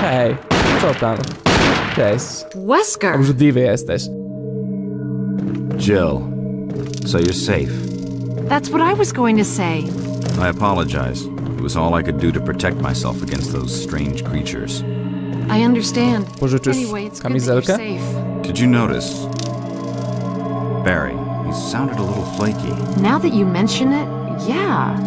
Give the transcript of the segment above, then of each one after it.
Hej, co tam? Cześć. Wesker! Obrzydliwy jesteś. Jill, so you're safe. That's what I was going to say. I apologize. It was all I could do to protect myself against those strange creatures. I understand. Pożyczysz Anyway, it's good that you're kamizelkę? safe. Did you notice? Barry, he sounded a little flaky. Now that you mention it, yeah.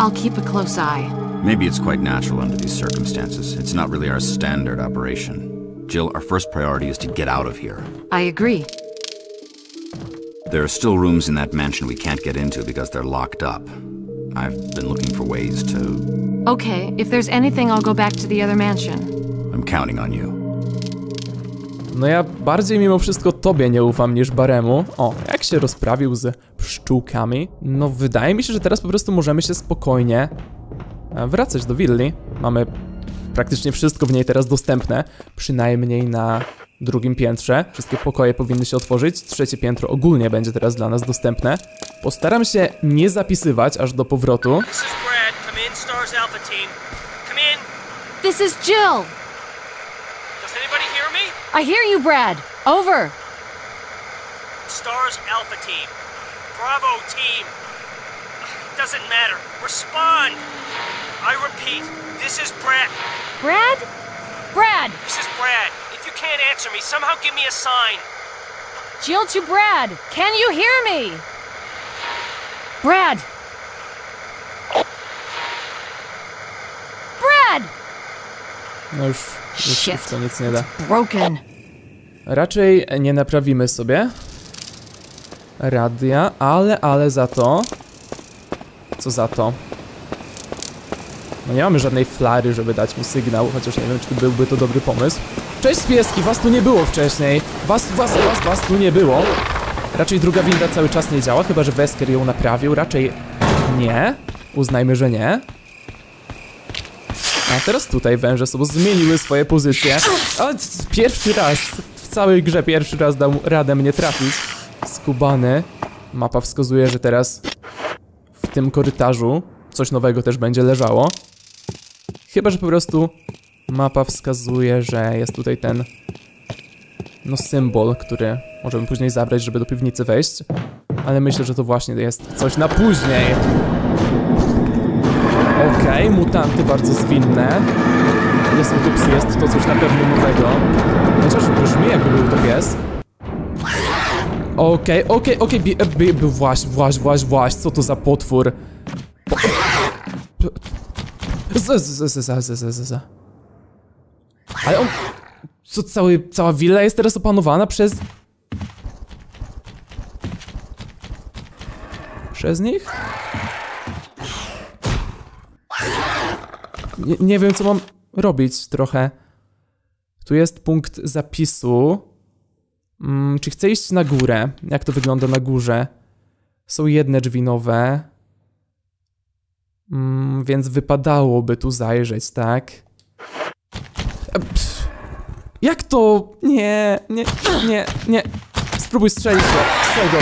I'll keep a close eye. Maybe it's quite natural under these circumstances. It's not really our standard operation. Jill, our first priority is to get out of here. I agree. There are still rooms in that mansion we can't get into because they're locked up. I've been looking for ways to. Okay, if there's anything, I'll go back to the other mansion. I'm counting on you. No ja bardziej mimo wszystko tobie nie ufam niż Baremu. O, jak się rozprawił z pszczółkami. No wydaje mi się, że teraz po prostu możemy się spokojnie wracać do willi. Mamy praktycznie wszystko w niej teraz dostępne, przynajmniej na drugim piętrze. Wszystkie pokoje powinny się otworzyć. Trzecie piętro ogólnie będzie teraz dla nas dostępne. Postaram się nie zapisywać aż do powrotu. This is Brad. Come in, Stars Alpha Team. Come in. This is Jill! Does anybody hear me? I hear you, Brad! Over! Stars Alpha Team. Bravo Team. Doesn't matter. Respond. I repeat, this is Brad. Brad? Brad! This is Brad. If you can't answer me, somehow give me a sign. Jill to Brad! Can you hear me? Brad! Brad! No już, już, już Shit. to nic nie da. Broken. Raczej nie naprawimy sobie radia, ale, ale za to... Co za to? No nie mamy żadnej flary, żeby dać mu sygnał, chociaż nie wiem, czy byłby to dobry pomysł. Cześć pieski, was tu nie było wcześniej. Was, was, was, was tu nie było. Raczej druga winda cały czas nie działa, chyba że Wesker ją naprawił. Raczej nie. Uznajmy, że nie. A teraz tutaj węże sobie zmieniły swoje pozycje. C- pierwszy raz, w całej grze pierwszy raz dał radę mnie trafić. Skubany. Mapa wskazuje, że teraz w tym korytarzu coś nowego też będzie leżało. Chyba, że po prostu mapa wskazuje, że jest tutaj ten no symbol, który możemy później zabrać, żeby do piwnicy wejść. Ale myślę, że to właśnie jest coś na później. Okej, mutanty bardzo zwinne. Jest autopsy, jest to coś na pewno nowego. Chociaż brzmi jakby był to pies. Okej, okej, okej, bi- e, bi- bi- właś, właś, właś, właś, co to za potwór? Ale on... Co, cały, cała willa jest teraz opanowana przez... Przez nich? Nie, nie wiem, co mam robić trochę. Tu jest punkt zapisu. Mm, czy chcę iść na górę? Jak to wygląda na górze? Są jedne drzwi nowe. Mm, więc wypadałoby tu zajrzeć, tak? E, pff. Jak to? Nie, nie, nie, nie. Spróbuj strzelić go. Strzel go.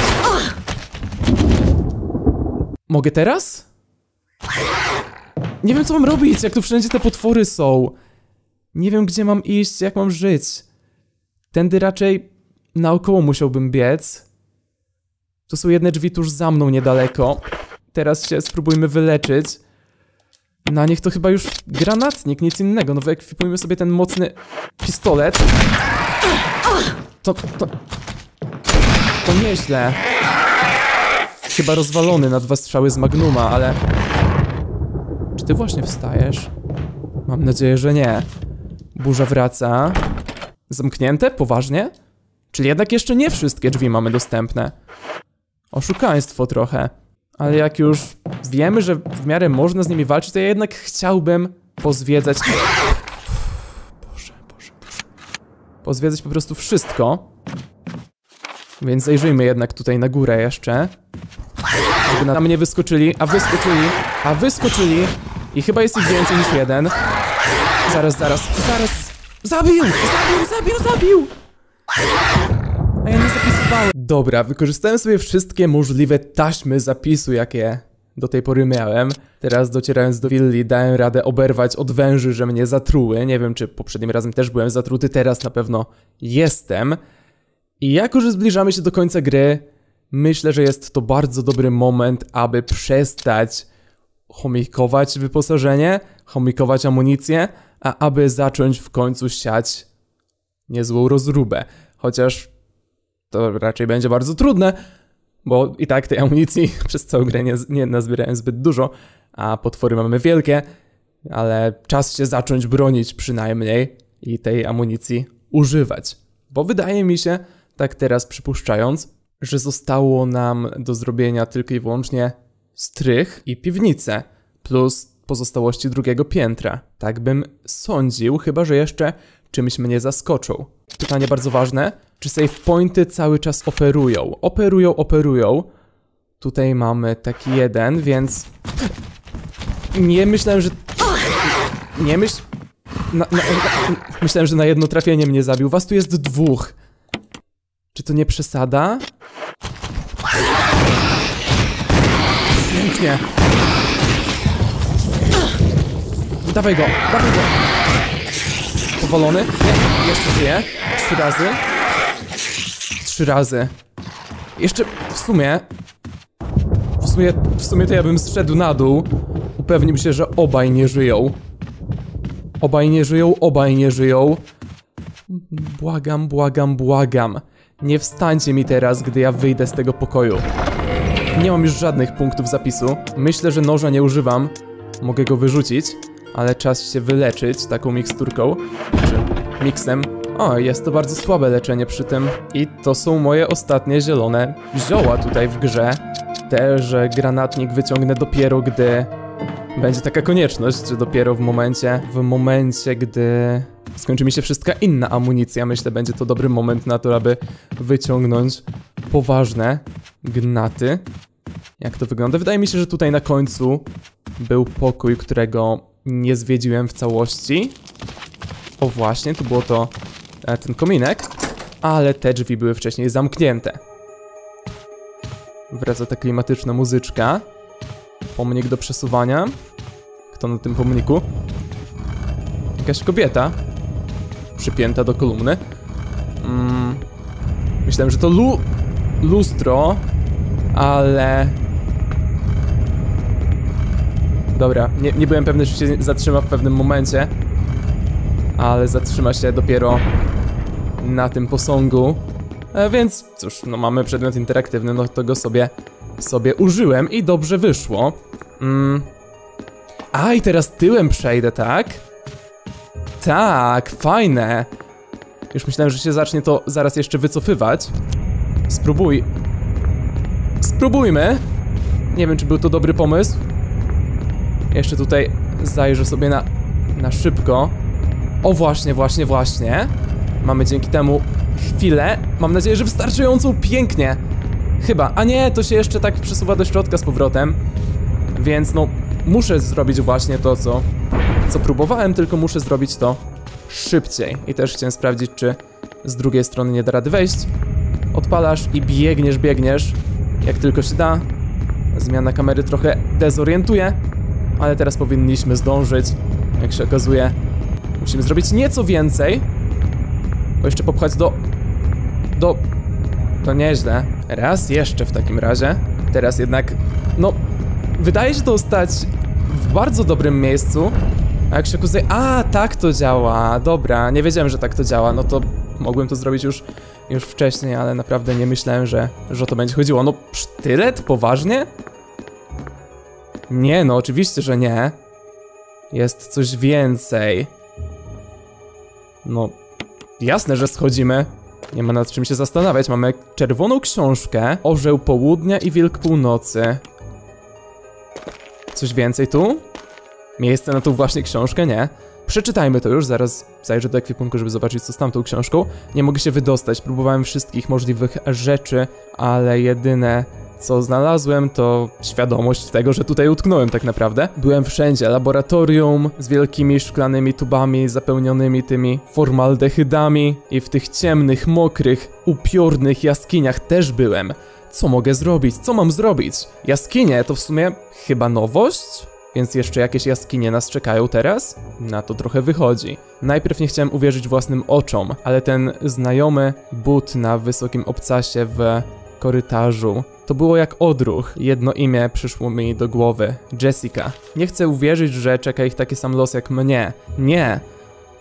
Mogę teraz? Nie wiem, co mam robić, jak tu wszędzie te potwory są. Nie wiem, gdzie mam iść, jak mam żyć. Tędy raczej naokoło musiałbym biec. Tu są jedne drzwi tuż za mną niedaleko. Teraz się spróbujmy wyleczyć. Na nich to chyba już granatnik, nic innego. No wyekwipujmy sobie ten mocny pistolet. To, to... To nieźle. Chyba rozwalony na dwa strzały z Magnuma, ale... Czy ty właśnie wstajesz? Mam nadzieję, że nie. Burza wraca. Zamknięte? Poważnie? Czyli jednak jeszcze nie wszystkie drzwi mamy dostępne. Oszukaństwo trochę. Ale jak już wiemy, że w miarę można z nimi walczyć, to ja jednak chciałbym pozwiedzać... Boże, Boże, Boże. Pozwiedzać po prostu wszystko. Więc zajrzyjmy jednak tutaj na górę jeszcze. Żeby na mnie wyskoczyli, a wyskoczyli, a wyskoczyli. I chyba jest ich więcej niż jeden. Zaraz, zaraz, zaraz. Zabił! Zabił, zabił, zabił! A ja nie Dobra, wykorzystałem sobie wszystkie możliwe taśmy zapisu, jakie do tej pory miałem. Teraz docierając do willi dałem radę oberwać od węży, że mnie zatruły. Nie wiem, czy poprzednim razem też byłem zatruty, teraz na pewno jestem. I jako, że zbliżamy się do końca gry, myślę, że jest to bardzo dobry moment, aby przestać chomikować wyposażenie, chomikować amunicję, a aby zacząć w końcu siać niezłą rozróbę. Chociaż to raczej będzie bardzo trudne, bo i tak tej amunicji przez całą grę nie, nie nazbierałem zbyt dużo, a potwory mamy wielkie, ale czas się zacząć bronić przynajmniej i tej amunicji używać. Bo wydaje mi się, tak teraz przypuszczając, że zostało nam do zrobienia tylko i wyłącznie strych i piwnicę, plus pozostałości drugiego piętra. Tak bym sądził, chyba że jeszcze czymś mnie zaskoczą. Pytanie bardzo ważne, czy save pointy cały czas operują? Operują, operują. Tutaj mamy taki jeden, więc... Nie myślałem, że... Nie myśl... Na, na, na, myślałem, że na jedno trafienie mnie zabił. Was tu jest dwóch. Czy to nie przesada? Pięknie. Dawaj go, dawaj go. Powolony? Nie, jeszcze żyje. Trzy razy. Trzy razy. Jeszcze w sumie... W sumie, w sumie to ja bym zszedł na dół. Upewnił się, że obaj nie żyją. Obaj nie żyją, obaj nie żyją. Błagam, błagam, błagam. Nie wstańcie mi teraz, gdy ja wyjdę z tego pokoju. Nie mam już żadnych punktów zapisu. Myślę, że noża nie używam. Mogę go wyrzucić, ale czas się wyleczyć taką miksturką. Czy miksem. O, jest to bardzo słabe leczenie przy tym. I to są moje ostatnie zielone zioła tutaj w grze. Te, że granatnik wyciągnę dopiero, gdy będzie taka konieczność, że dopiero w momencie, w momencie, gdy skończy mi się wszystka inna amunicja, myślę, będzie to dobry moment na to, aby wyciągnąć poważne gnaty. Jak to wygląda? Wydaje mi się, że tutaj na końcu był pokój, którego nie zwiedziłem w całości. O właśnie, tu było to ten kominek, ale te drzwi były wcześniej zamknięte. Wraca ta klimatyczna muzyczka. Pomnik do przesuwania. Kto na tym pomniku? Jakaś kobieta. Przypięta do kolumny. Mm. Myślałem, że to lu lustro, ale... Dobra, nie, nie byłem pewny, czy się zatrzyma w pewnym momencie. Ale zatrzyma się dopiero na tym posągu. E, więc cóż, no mamy przedmiot interaktywny, no to go sobie, sobie użyłem i dobrze wyszło. Mm. A, i teraz tyłem przejdę, tak? Tak, fajne. Już myślałem, że się zacznie to zaraz jeszcze wycofywać. Spróbuj. Spróbujmy. Nie wiem, czy był to dobry pomysł. Jeszcze tutaj zajrzę sobie na, na szybko. O właśnie, właśnie, właśnie. Mamy dzięki temu chwilę. Mam nadzieję, że wystarczającą pięknie. Chyba. A nie, to się jeszcze tak przesuwa do środka z powrotem. Więc no, muszę zrobić właśnie to, co, co próbowałem, tylko muszę zrobić to szybciej. I też chciałem sprawdzić, czy z drugiej strony nie da rady wejść. Odpalasz i biegniesz, biegniesz, jak tylko się da. Zmiana kamery trochę dezorientuje, ale teraz powinniśmy zdążyć. Jak się okazuje, musimy zrobić nieco więcej, bo jeszcze popchać do... do... to nieźle. Raz jeszcze w takim razie. Teraz jednak, no, wydaje się to stać w bardzo dobrym miejscu. A jak się okazuje, a tak to działa, dobra, nie wiedziałem, że tak to działa, no to mogłem to zrobić już, już wcześniej, ale naprawdę nie myślałem, że, że o to będzie chodziło. No, sztylet? Poważnie? Nie, no oczywiście, że nie. Jest coś więcej. No, jasne, że schodzimy. Nie ma nad czym się zastanawiać. Mamy czerwoną książkę, orzeł południa i wilk północy. Coś więcej tu? Miejsce na tą właśnie książkę? Nie. Przeczytajmy to już, zaraz zajrzę do ekwipunku, żeby zobaczyć co z tamtą książką. Nie mogę się wydostać, próbowałem wszystkich możliwych rzeczy, ale jedyne co znalazłem to świadomość tego, że tutaj utknąłem tak naprawdę. Byłem wszędzie, laboratorium z wielkimi szklanymi tubami zapełnionymi tymi formaldehydami i w tych ciemnych, mokrych, upiornych jaskiniach też byłem. Co mogę zrobić? Co mam zrobić? Jaskinie to w sumie chyba nowość? Więc jeszcze jakieś jaskinie nas czekają teraz? Na to trochę wychodzi. Najpierw nie chciałem uwierzyć własnym oczom, ale ten znajomy but na wysokim obcasie w korytarzu to było jak odruch. Jedno imię przyszło mi do głowy. Jessica. Nie chcę uwierzyć, że czeka ich taki sam los jak mnie. Nie.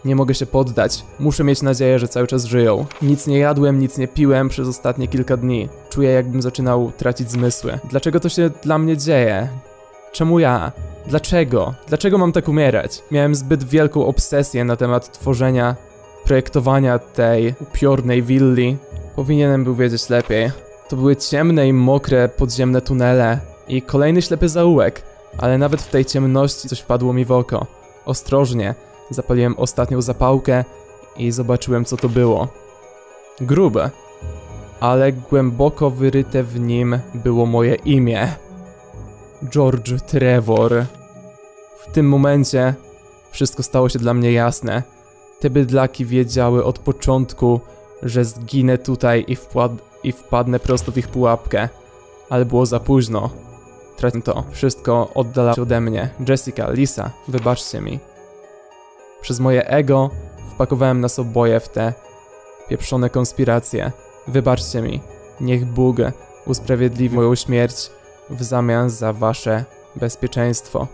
Nie mogę się poddać. Muszę mieć nadzieję, że cały czas żyją. Nic nie jadłem, nic nie piłem przez ostatnie kilka dni. Czuję, jakbym zaczynał tracić zmysły. Dlaczego to się dla mnie dzieje? Czemu ja? Dlaczego? Dlaczego mam tak umierać? Miałem zbyt wielką obsesję na temat tworzenia, projektowania tej upiornej willi. Powinienem był wiedzieć lepiej. To były ciemne i mokre podziemne tunele i kolejny ślepy zaułek, ale nawet w tej ciemności coś wpadło mi w oko. Ostrożnie zapaliłem ostatnią zapałkę i zobaczyłem co to było. Grube, ale głęboko wyryte w nim było moje imię. George Trevor. W tym momencie wszystko stało się dla mnie jasne. Te bydlaki wiedziały od początku, że zginę tutaj i, wpład- i wpadnę prosto w ich pułapkę. Ale było za późno. Tracę to. Wszystko oddala się ode mnie. Jessica, Lisa, wybaczcie mi. Przez moje ego wpakowałem nas oboje w te pieprzone konspiracje. Wybaczcie mi. Niech Bóg usprawiedliwi moją śmierć w zamian za wasze bezpieczeństwo.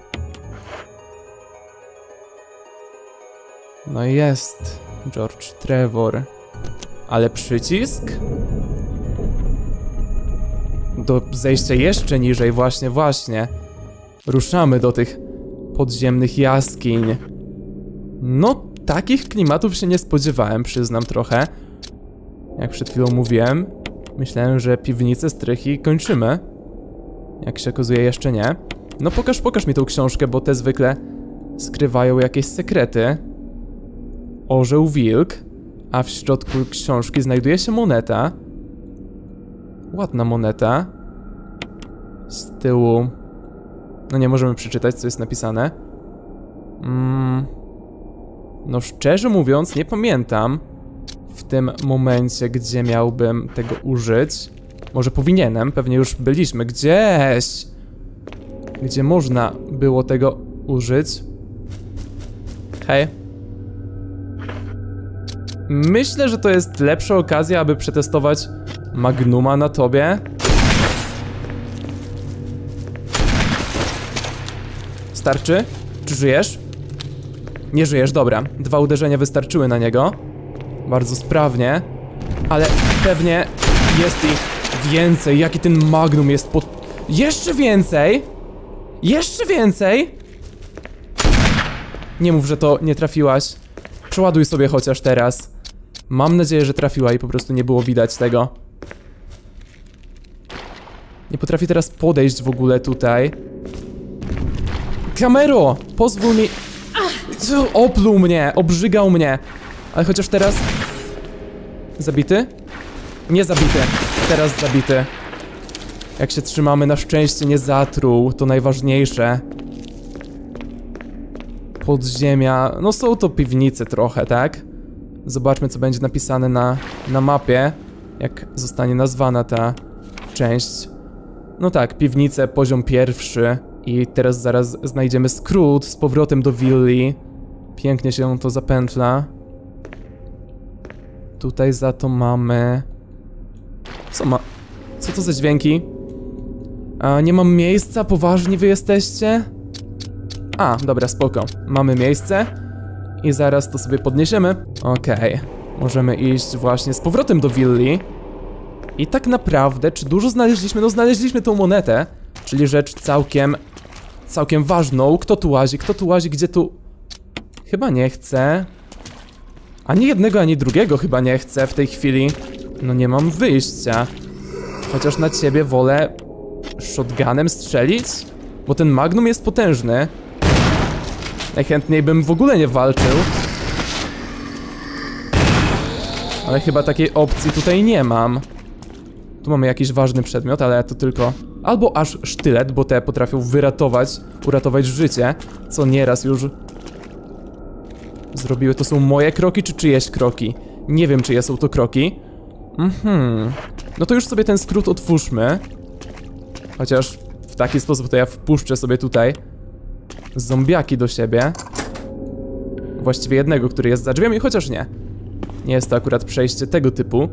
No i jest George Trevor. Ale przycisk? Do zejścia jeszcze niżej, właśnie, właśnie. Ruszamy do tych podziemnych jaskiń. No, takich klimatów się nie spodziewałem, przyznam trochę. Jak przed chwilą mówiłem, myślałem, że piwnicę strychy kończymy. Jak się okazuje, jeszcze nie. No pokaż, pokaż mi tą książkę, bo te zwykle skrywają jakieś sekrety. Orzeł wilk, a w środku książki znajduje się moneta. Ładna moneta. Z tyłu... No nie możemy przeczytać, co jest napisane. Mm. No szczerze mówiąc, nie pamiętam w tym momencie, gdzie miałbym tego użyć. Może powinienem, pewnie już byliśmy gdzieś, gdzie można było tego użyć. Hej. Myślę, że to jest lepsza okazja, aby przetestować Magnuma na tobie. Starczy? Czy żyjesz? Nie żyjesz, dobra. Dwa uderzenia wystarczyły na niego. Bardzo sprawnie. Ale pewnie jest ich więcej. Jaki ten magnum jest pod... Jeszcze więcej? Jeszcze więcej? Nie mów, że to nie trafiłaś. Przeładuj sobie chociaż teraz. Mam nadzieję, że trafiła i po prostu nie było widać tego. Nie potrafię teraz podejść w ogóle tutaj. Kamero! Pozwól mi... Opluł mnie, obrzygał mnie. Ale chociaż teraz... Zabity? Nie zabity. Teraz zabity. Jak się trzymamy, na szczęście nie zatruł. To najważniejsze. Podziemia. No są to piwnice trochę, tak? Zobaczmy, co będzie napisane na, na mapie. Jak zostanie nazwana ta część. No tak, piwnice, poziom pierwszy. I teraz zaraz znajdziemy skrót z powrotem do willi. Pięknie się to zapętla. Tutaj za to mamy... Co ma... Co to za dźwięki? A, nie mam miejsca? Poważnie wy jesteście? A, dobra, spoko. Mamy miejsce. I zaraz to sobie podniesiemy. Okej. Możemy iść właśnie z powrotem do willi. I tak naprawdę, czy dużo znaleźliśmy? No znaleźliśmy tą monetę. Czyli rzecz całkiem... Całkiem ważną. Kto tu łazi? Kto tu łazi? Gdzie tu... Chyba nie chcę. Ani jednego, ani drugiego chyba nie chcę w tej chwili. No nie mam wyjścia. Chociaż na ciebie wolę shotgunem strzelić? Bo ten magnum jest potężny. Najchętniej bym w ogóle nie walczył. Ale chyba takiej opcji tutaj nie mam. Tu mamy jakiś ważny przedmiot, ale to tylko... Albo aż sztylet, bo te potrafią wyratować, uratować życie, co nieraz już zrobiły. To są moje kroki, czy czyjeś kroki? Nie wiem, czyje są to kroki. Mhm. No to już sobie ten skrót otwórzmy. Chociaż w taki sposób to ja wpuszczę sobie tutaj zombiaki do siebie. Właściwie jednego, który jest za drzwiami, chociaż nie. Nie jest to akurat przejście tego typu.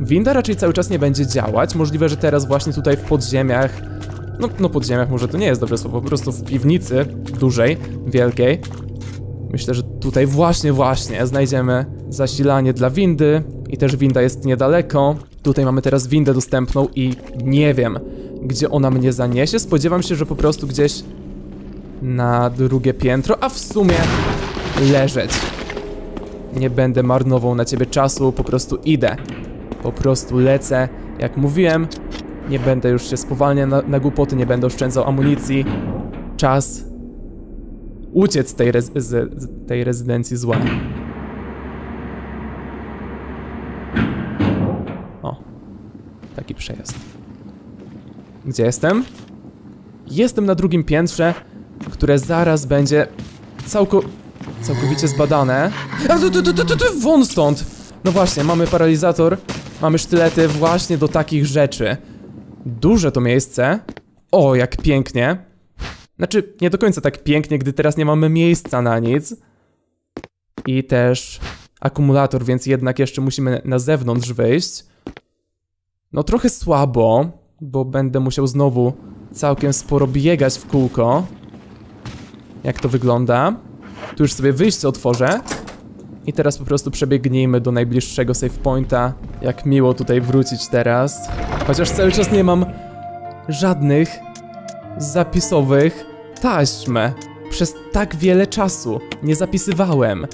Winda raczej cały czas nie będzie działać. Możliwe, że teraz właśnie tutaj w podziemiach. No, no podziemiach może to nie jest dobre słowo, po prostu w piwnicy dużej, wielkiej. Myślę, że tutaj właśnie, właśnie znajdziemy zasilanie dla windy i też winda jest niedaleko. Tutaj mamy teraz windę dostępną i nie wiem, gdzie ona mnie zaniesie. Spodziewam się, że po prostu gdzieś na drugie piętro, a w sumie leżeć. Nie będę marnował na ciebie czasu, po prostu idę. Po prostu lecę. Jak mówiłem, nie będę już się spowalniał na, na głupoty, nie będę oszczędzał amunicji. Czas uciec z tej, rez z, tej rezydencji zła. O, taki przejazd. Gdzie jestem? Jestem na drugim piętrze, które zaraz będzie całko całkowicie zbadane. A, tu, tu, tu, tu, tu, won stąd! No właśnie, mamy paralizator, mamy sztylety właśnie do takich rzeczy. Duże to miejsce. O, jak pięknie. Znaczy, nie do końca tak pięknie, gdy teraz nie mamy miejsca na nic. I też akumulator, więc jednak jeszcze musimy na zewnątrz wyjść. No trochę słabo, bo będę musiał znowu całkiem sporo biegać w kółko. Jak to wygląda? Tu już sobie wyjście otworzę. I teraz po prostu przebiegnijmy do najbliższego save pointa. Jak miło tutaj wrócić teraz. Chociaż cały czas nie mam żadnych zapisowych taśm. Przez tak wiele czasu nie zapisywałem.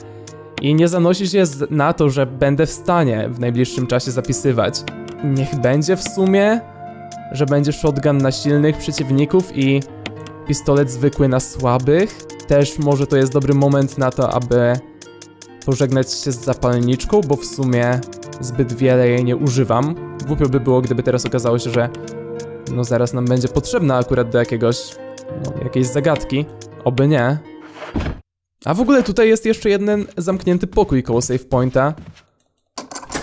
I nie zanosi się na to, że będę w stanie w najbliższym czasie zapisywać. Niech będzie w sumie, że będzie shotgun na silnych przeciwników i pistolet zwykły na słabych. Też może to jest dobry moment na to, aby pożegnać się z zapalniczką, bo w sumie zbyt wiele jej nie używam. Głupio by było, gdyby teraz okazało się, że no zaraz nam będzie potrzebna akurat do jakiegoś, no, jakiejś zagadki. Oby nie. A w ogóle tutaj jest jeszcze jeden zamknięty pokój koło save pointa.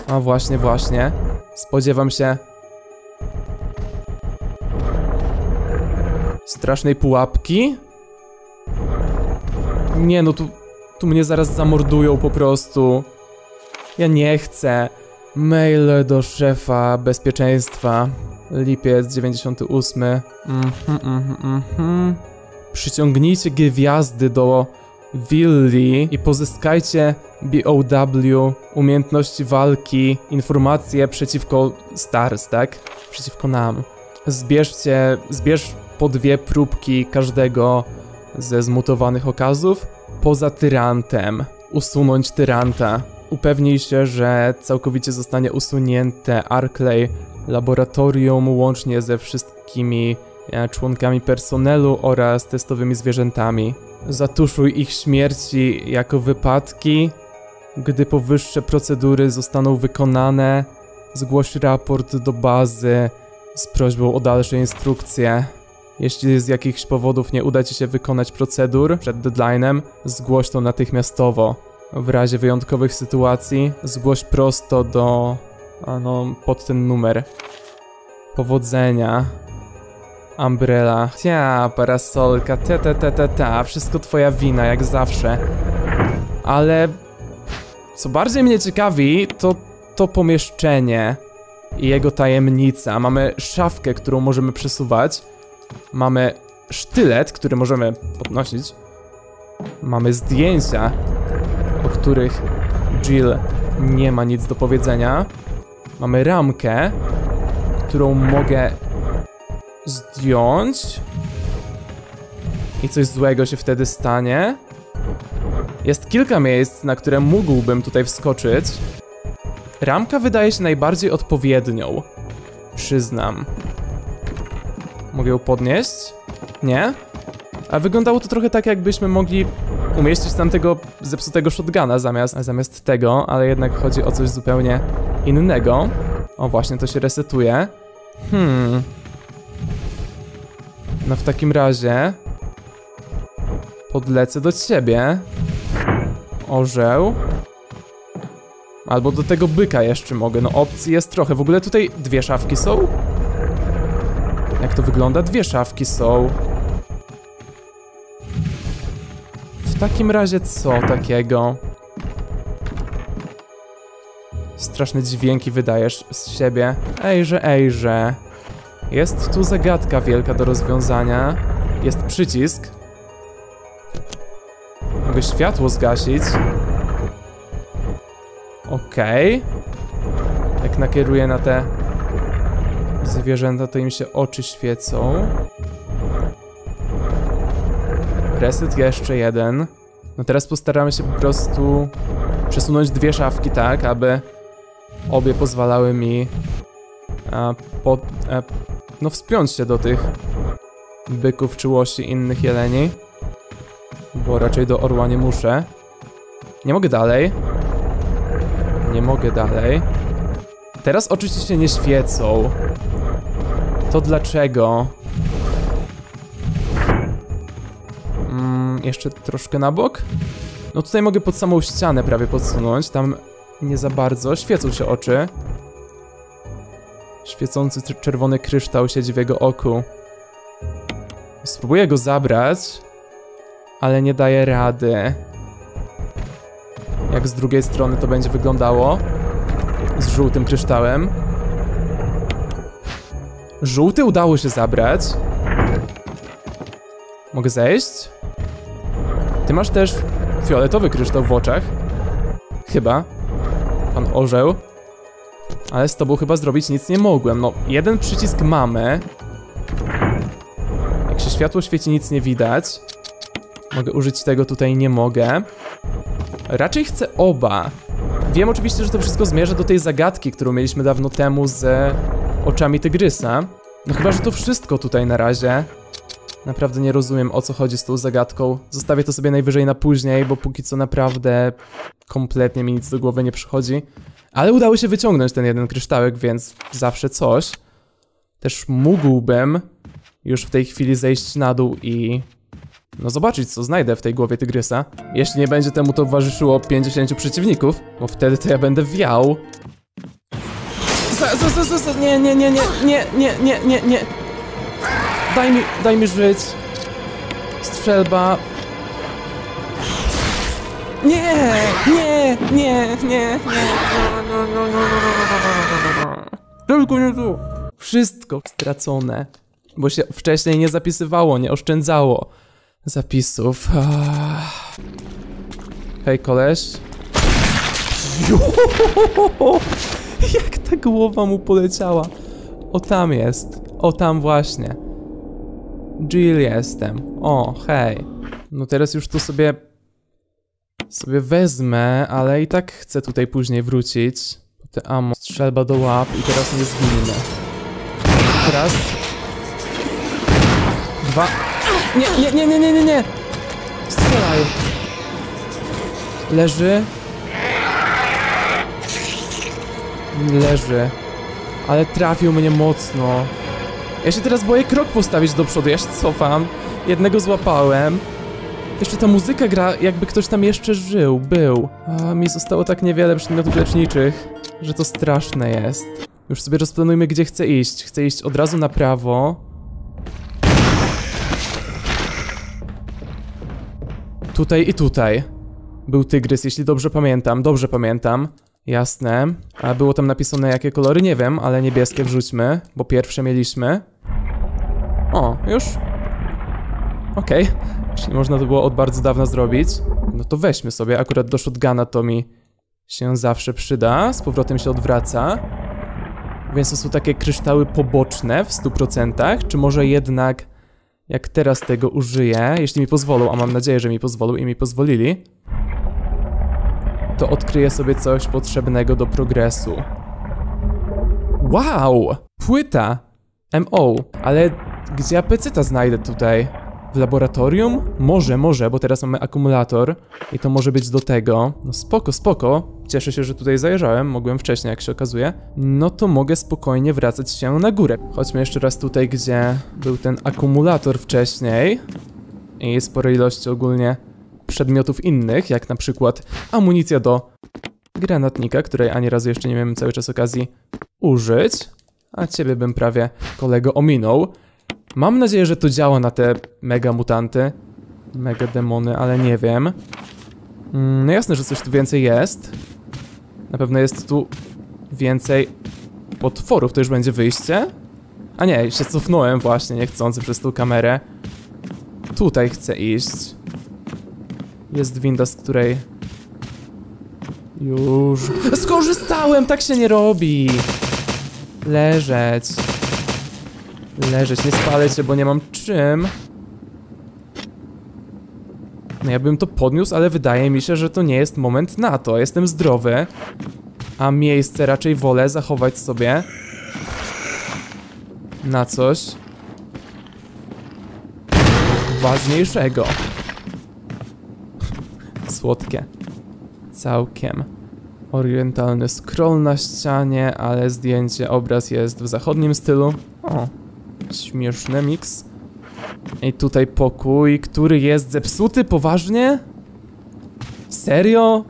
A właśnie, właśnie. Spodziewam się strasznej pułapki. Nie no, tu, tu mnie zaraz zamordują po prostu. Ja nie chcę. Maile do szefa bezpieczeństwa. Lipiec 98. Mhm, mhm, mhm. Przyciągnijcie gwiazdy do willi i pozyskajcie BOW, umiejętności walki, informacje przeciwko Stars, tak? Przeciwko nam. Zbierzcie, zbierz po dwie próbki każdego ze zmutowanych okazów poza tyrantem. Usunąć tyranta. Upewnij się, że całkowicie zostanie usunięte Arkley laboratorium łącznie ze wszystkimi e, członkami personelu oraz testowymi zwierzętami. Zatuszuj ich śmierci jako wypadki. Gdy powyższe procedury zostaną wykonane, zgłoś raport do bazy z prośbą o dalsze instrukcje. Jeśli z jakichś powodów nie uda Ci się wykonać procedur przed deadline'em, zgłoś to natychmiastowo. W razie wyjątkowych sytuacji zgłoś prosto do... No, pod ten numer. Powodzenia. Umbrella. Ja, parasolka, te, te, te, te, te. Wszystko twoja wina, jak zawsze. Ale... Co bardziej mnie ciekawi, to to pomieszczenie i jego tajemnica. Mamy szafkę, którą możemy przesuwać. Mamy sztylet, który możemy podnosić. Mamy zdjęcia, o których Jill nie ma nic do powiedzenia. Mamy ramkę, którą mogę zdjąć. I coś złego się wtedy stanie. Jest kilka miejsc, na które mógłbym tutaj wskoczyć. Ramka wydaje się najbardziej odpowiednią. Przyznam. Mogę ją podnieść? Nie? A wyglądało to trochę tak, jakbyśmy mogli umieścić tam tego zepsutego shotguna zamiast, zamiast tego, ale jednak chodzi o coś zupełnie innego. O, właśnie, to się resetuje. Hmm. No w takim razie... Podlecę do ciebie. Orzeł. Albo do tego byka jeszcze mogę, no opcji jest trochę. W ogóle tutaj dwie szafki są? Jak to wygląda? Dwie szafki są. W takim razie co takiego? Straszne dźwięki wydajesz z siebie. Ejże, ejże. Jest tu zagadka wielka do rozwiązania. Jest przycisk. Mogę światło zgasić. Okej. Jak nakieruję na te zwierzęta, to im się oczy świecą. Reset jeszcze jeden. No teraz postaramy się po prostu przesunąć dwie szafki tak, aby obie pozwalały mi a, po, e, no wspiąć się do tych byków czy łosi innych jeleni. Bo raczej do orła nie muszę. Nie mogę dalej. Nie mogę dalej. Teraz oczywiście się nie świecą. To dlaczego? Mm, jeszcze troszkę na bok? No tutaj mogę pod samą ścianę prawie podsunąć. Tam nie za bardzo. Świecą się oczy. Świecący cz- czerwony kryształ siedzi w jego oku. Spróbuję go zabrać, ale nie daję rady. Jak z drugiej strony to będzie wyglądało? Z żółtym kryształem. Żółty udało się zabrać. Mogę zejść? Ty masz też fioletowy kryształ w oczach. Chyba. Pan orzeł. Ale z tobą chyba zrobić nic nie mogłem. No, jeden przycisk mamy. Jak się światło świeci, nic nie widać. Mogę użyć tego, tutaj nie mogę. Raczej chcę oba. Wiem oczywiście, że to wszystko zmierza do tej zagadki, którą mieliśmy dawno temu z oczami tygrysa. No chyba, że to wszystko tutaj na razie. Naprawdę nie rozumiem o co chodzi z tą zagadką. Zostawię to sobie najwyżej na później, bo póki co naprawdę kompletnie mi nic do głowy nie przychodzi. Ale udało się wyciągnąć ten jeden kryształek, więc zawsze coś. Też mógłbym już w tej chwili zejść na dół i no zobaczyć, co znajdę w tej głowie tygrysa. Jeśli nie będzie temu towarzyszyło 50 przeciwników, bo wtedy to ja będę wiał. Nie, nie, nie, nie, nie, nie, nie, nie, nie. Daj mi, daj mi żyć. Strzelba. Nie, nie, nie, nie, nie. Tylko nie tu. Wszystko stracone. Bo się wcześniej nie zapisywało, nie oszczędzało zapisów. Hej, koleś. Jo! Jak ta głowa mu poleciała. O, tam jest. O, tam właśnie. Jill jestem. O, hej. No teraz już tu sobie... sobie wezmę, ale i tak chcę tutaj później wrócić. Te ammo. Strzelba do łap i teraz nie zginę. Teraz... Dwa... Nie, nie, nie, nie, nie, nie! Strzelaj! Leży. Leży. Ale trafił mnie mocno. Ja się teraz boję krok postawić do przodu, ja się cofam. Jednego złapałem. Jeszcze ta muzyka gra, jakby ktoś tam jeszcze żył, był. A mi zostało tak niewiele przedmiotów leczniczych, że to straszne jest. Już sobie rozplanujmy, gdzie chcę iść. Chcę iść od razu na prawo. Tutaj i tutaj. Był tygrys, jeśli dobrze pamiętam. Dobrze pamiętam. Jasne. A było tam napisane jakie kolory? Nie wiem, ale niebieskie wrzućmy, bo pierwsze mieliśmy. O, już? Okej. Czyli można to było od bardzo dawna zrobić. No to weźmy sobie. Akurat do shotguna to mi się zawsze przyda. Z powrotem się odwraca. Więc to są takie kryształy poboczne w 100%. Czy może jednak jak teraz tego użyję, jeśli mi pozwolą, a mam nadzieję, że mi pozwolą i mi pozwolili, to odkryję sobie coś potrzebnego do progresu. Wow! Płyta! MO. Ale gdzie ja peceta znajdę tutaj? W laboratorium? Może, może, bo teraz mamy akumulator i to może być do tego. No spoko, spoko. Cieszę się, że tutaj zajrzałem, mogłem wcześniej, jak się okazuje. No to mogę spokojnie wracać się na górę. Chodźmy jeszcze raz tutaj, gdzie był ten akumulator wcześniej. I spore ilości ogólnie przedmiotów innych, jak na przykład amunicja do granatnika, której ani razu jeszcze nie miałem cały czas okazji użyć. A ciebie bym prawie, kolego, ominął. Mam nadzieję, że to działa na te mega mutanty. Mega demony, ale nie wiem. Mm, no jasne, że coś tu więcej jest. Na pewno jest tu więcej potworów. To już będzie wyjście? A nie, się cofnąłem właśnie niechcący przez tą kamerę. Tutaj chcę iść. Jest winda, z której... Już... Skorzystałem! Tak się nie robi! Leżeć. Leżeć, nie spalę się, bo nie mam czym. No ja bym to podniósł, ale wydaje mi się, że to nie jest moment na to. Jestem zdrowy. A miejsce raczej wolę zachować sobie na coś ważniejszego. Słodkie. Całkiem. Orientalny scroll na ścianie, ale zdjęcie, obraz jest w zachodnim stylu. O, śmieszny miks. I tutaj pokój, który jest zepsuty, poważnie? Serio?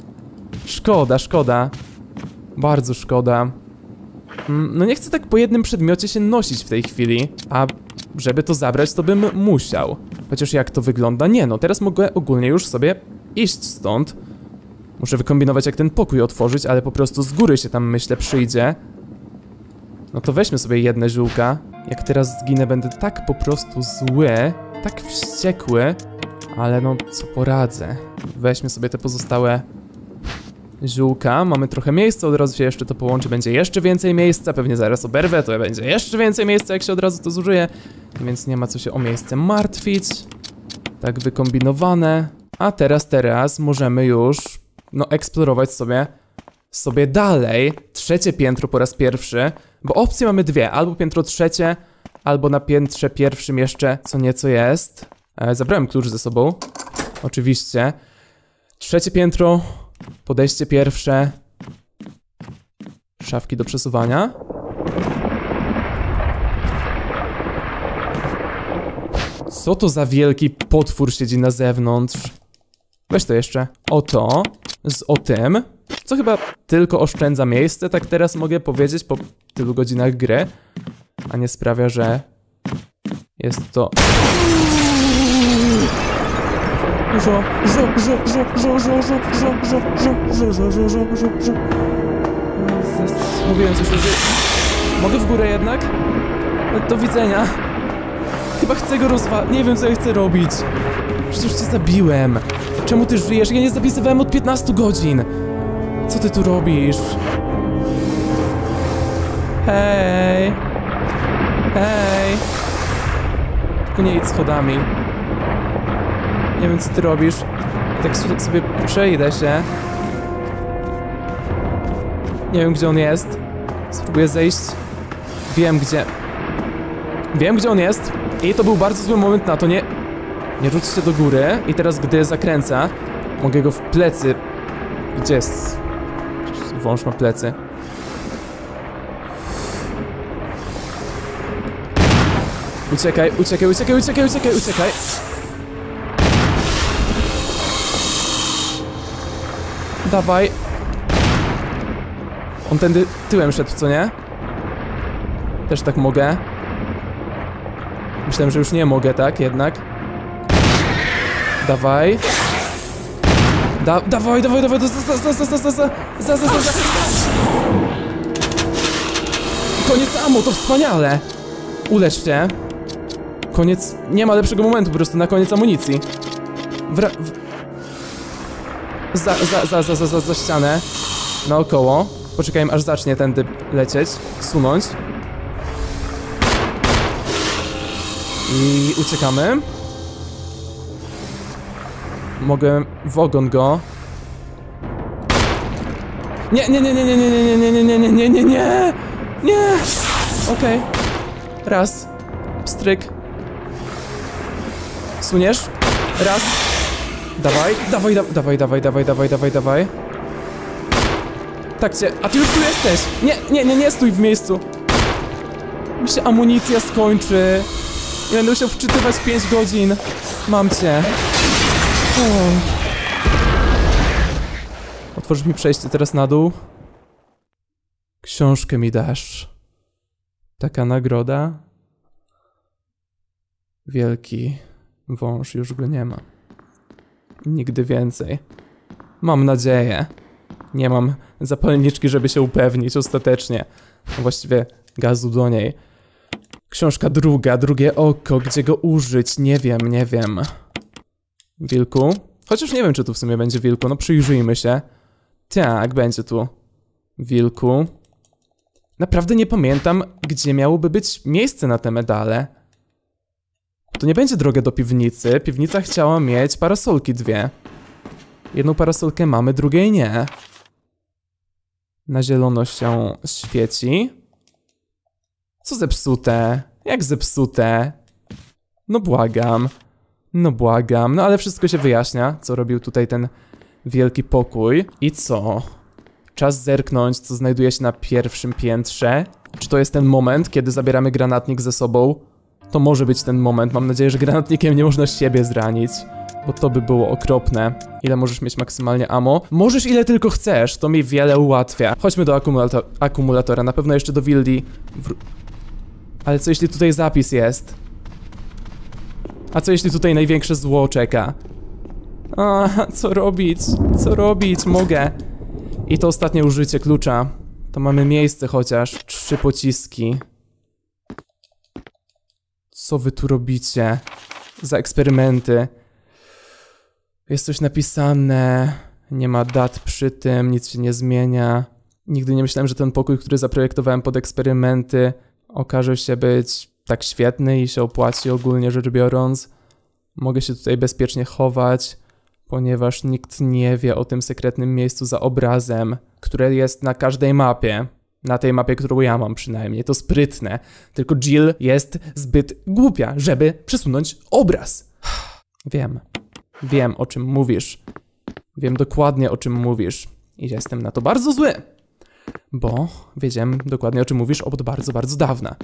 Szkoda, szkoda. Bardzo szkoda. Mm, No nie chcę tak po jednym przedmiocie się nosić w tej chwili, a żeby to zabrać, to bym musiał. Chociaż jak to wygląda? Nie no, teraz mogę ogólnie już sobie iść stąd. Muszę wykombinować jak ten pokój otworzyć, ale po prostu z góry się tam myślę przyjdzie. No to weźmy sobie jedne ziółka. Jak teraz zginę, będę tak po prostu zły, tak wściekły, ale no co poradzę. Weźmy sobie te pozostałe ziółka. Mamy trochę miejsca, od razu się jeszcze to połączy, będzie jeszcze więcej miejsca. Pewnie zaraz oberwę, to będzie jeszcze więcej miejsca, jak się od razu to zużyje. Więc nie ma co się o miejsce martwić. Tak wykombinowane. A teraz, teraz możemy już, no, eksplorować sobie, sobie dalej. Trzecie piętro po raz pierwszy, bo opcje mamy dwie. Albo piętro trzecie, albo na piętrze pierwszym jeszcze co nieco jest. E, zabrałem klucz ze sobą. Oczywiście. Trzecie piętro, podejście pierwsze. Szafki do przesuwania. Co to za wielki potwór siedzi na zewnątrz? Weź to jeszcze. O to. Z o tym co chyba tylko oszczędza miejsce, tak teraz mogę powiedzieć po tylu godzinach gry, a nie sprawia, że jest to... Mówiłem coś, że... Mogę w górę jednak? Do widzenia. Chyba chcę go rozwa... Nie wiem, co ja chcę robić. Przecież cię zabiłem. Czemu ty żyjesz? Ja nie zapisywałem od 15 godzin. Co ty tu robisz? Hej. Hej. Tylko nie idź schodami. Nie wiem, co ty robisz. Tak sobie przejdę się. Nie wiem, gdzie on jest. Spróbuję zejść. Wiem, gdzie... Wiem, gdzie on jest. I to był bardzo zły moment na to, nie... Nie rzuć się do góry. I teraz, gdy zakręca, mogę go w plecy... Gdzie jest? Wąż ma plecy. Uciekaj, uciekaj, uciekaj, uciekaj, uciekaj, uciekaj. Dawaj. On tędy tyłem szedł, co nie? Też tak mogę. Myślałem, że już nie mogę, tak? Jednak. Dawaj. Da dawaj, dawaj, dawaj, za, za, za, za, za, za, za, za, za, za. Koniec amo, to wspaniale. Ulecz się. Koniec, nie ma lepszego momentu po prostu na koniec amunicji. Wra w... Za, za, za, za, za, za, za ścianę. Naokoło. Poczekajmy aż zacznie tędy lecieć. Sunąć. I uciekamy. Mogę w ogon go. Nie, nie, nie, nie, nie, nie, nie, nie, nie, nie, nie, nie, nie, nie, nie. Okej. Raz. Pstryk. Suniesz. Raz. Dawaj, dawaj, da dawaj, dawaj, dawaj, dawaj, dawaj, dawaj. Tak cię, a ty już tu jesteś. Nie, nie, nie, nie stój w miejscu. Mi się amunicja skończy. I będę musiał wczytywać 5 godzin. Mam cię. Otworzysz mi przejście teraz na dół? Książkę mi dasz. Taka nagroda? Wielki wąż już go nie ma. Nigdy więcej. Mam nadzieję. Nie mam zapalniczki, żeby się upewnić ostatecznie. Właściwie gazu do niej. Książka druga, drugie oko, gdzie go użyć? Nie wiem, nie wiem. Wilku? Chociaż nie wiem, czy tu w sumie będzie wilku, no przyjrzyjmy się. Tak, będzie tu. Wilku. Naprawdę nie pamiętam, gdzie miałoby być miejsce na te medale. To nie będzie droga do piwnicy. Piwnica chciała mieć parasolki dwie. Jedną parasolkę mamy, drugiej nie. Na zielono się świeci. Co zepsute? Jak zepsute? No błagam. No błagam. No ale wszystko się wyjaśnia, co robił tutaj ten wielki pokój. I co? Czas zerknąć, co znajduje się na pierwszym piętrze. Czy to jest ten moment, kiedy zabieramy granatnik ze sobą? To może być ten moment. Mam nadzieję, że granatnikiem nie można siebie zranić. Bo to by było okropne. Ile możesz mieć maksymalnie ammo? Możesz ile tylko chcesz, to mi wiele ułatwia. Chodźmy do akumulator akumulatora, na pewno jeszcze do wildi. Wr Ale co jeśli tutaj zapis jest? A co jeśli tutaj największe zło czeka? A, co robić? Co robić? Mogę. I to ostatnie użycie klucza. To mamy miejsce chociaż. Trzy pociski. Co wy tu robicie? Za eksperymenty. Jest coś napisane. Nie ma dat przy tym, nic się nie zmienia. Nigdy nie myślałem, że ten pokój, który zaprojektowałem pod eksperymenty, okaże się być tak świetny i się opłaci ogólnie rzecz biorąc. Mogę się tutaj bezpiecznie chować, ponieważ nikt nie wie o tym sekretnym miejscu za obrazem, które jest na każdej mapie. Na tej mapie, którą ja mam przynajmniej. To sprytne. Tylko Jill jest zbyt głupia, żeby przesunąć obraz. Wiem. Wiem, o czym mówisz. Wiem dokładnie, o czym mówisz. I jestem na to bardzo zły. Bo wiedziałem dokładnie, o czym mówisz od bardzo, bardzo dawna.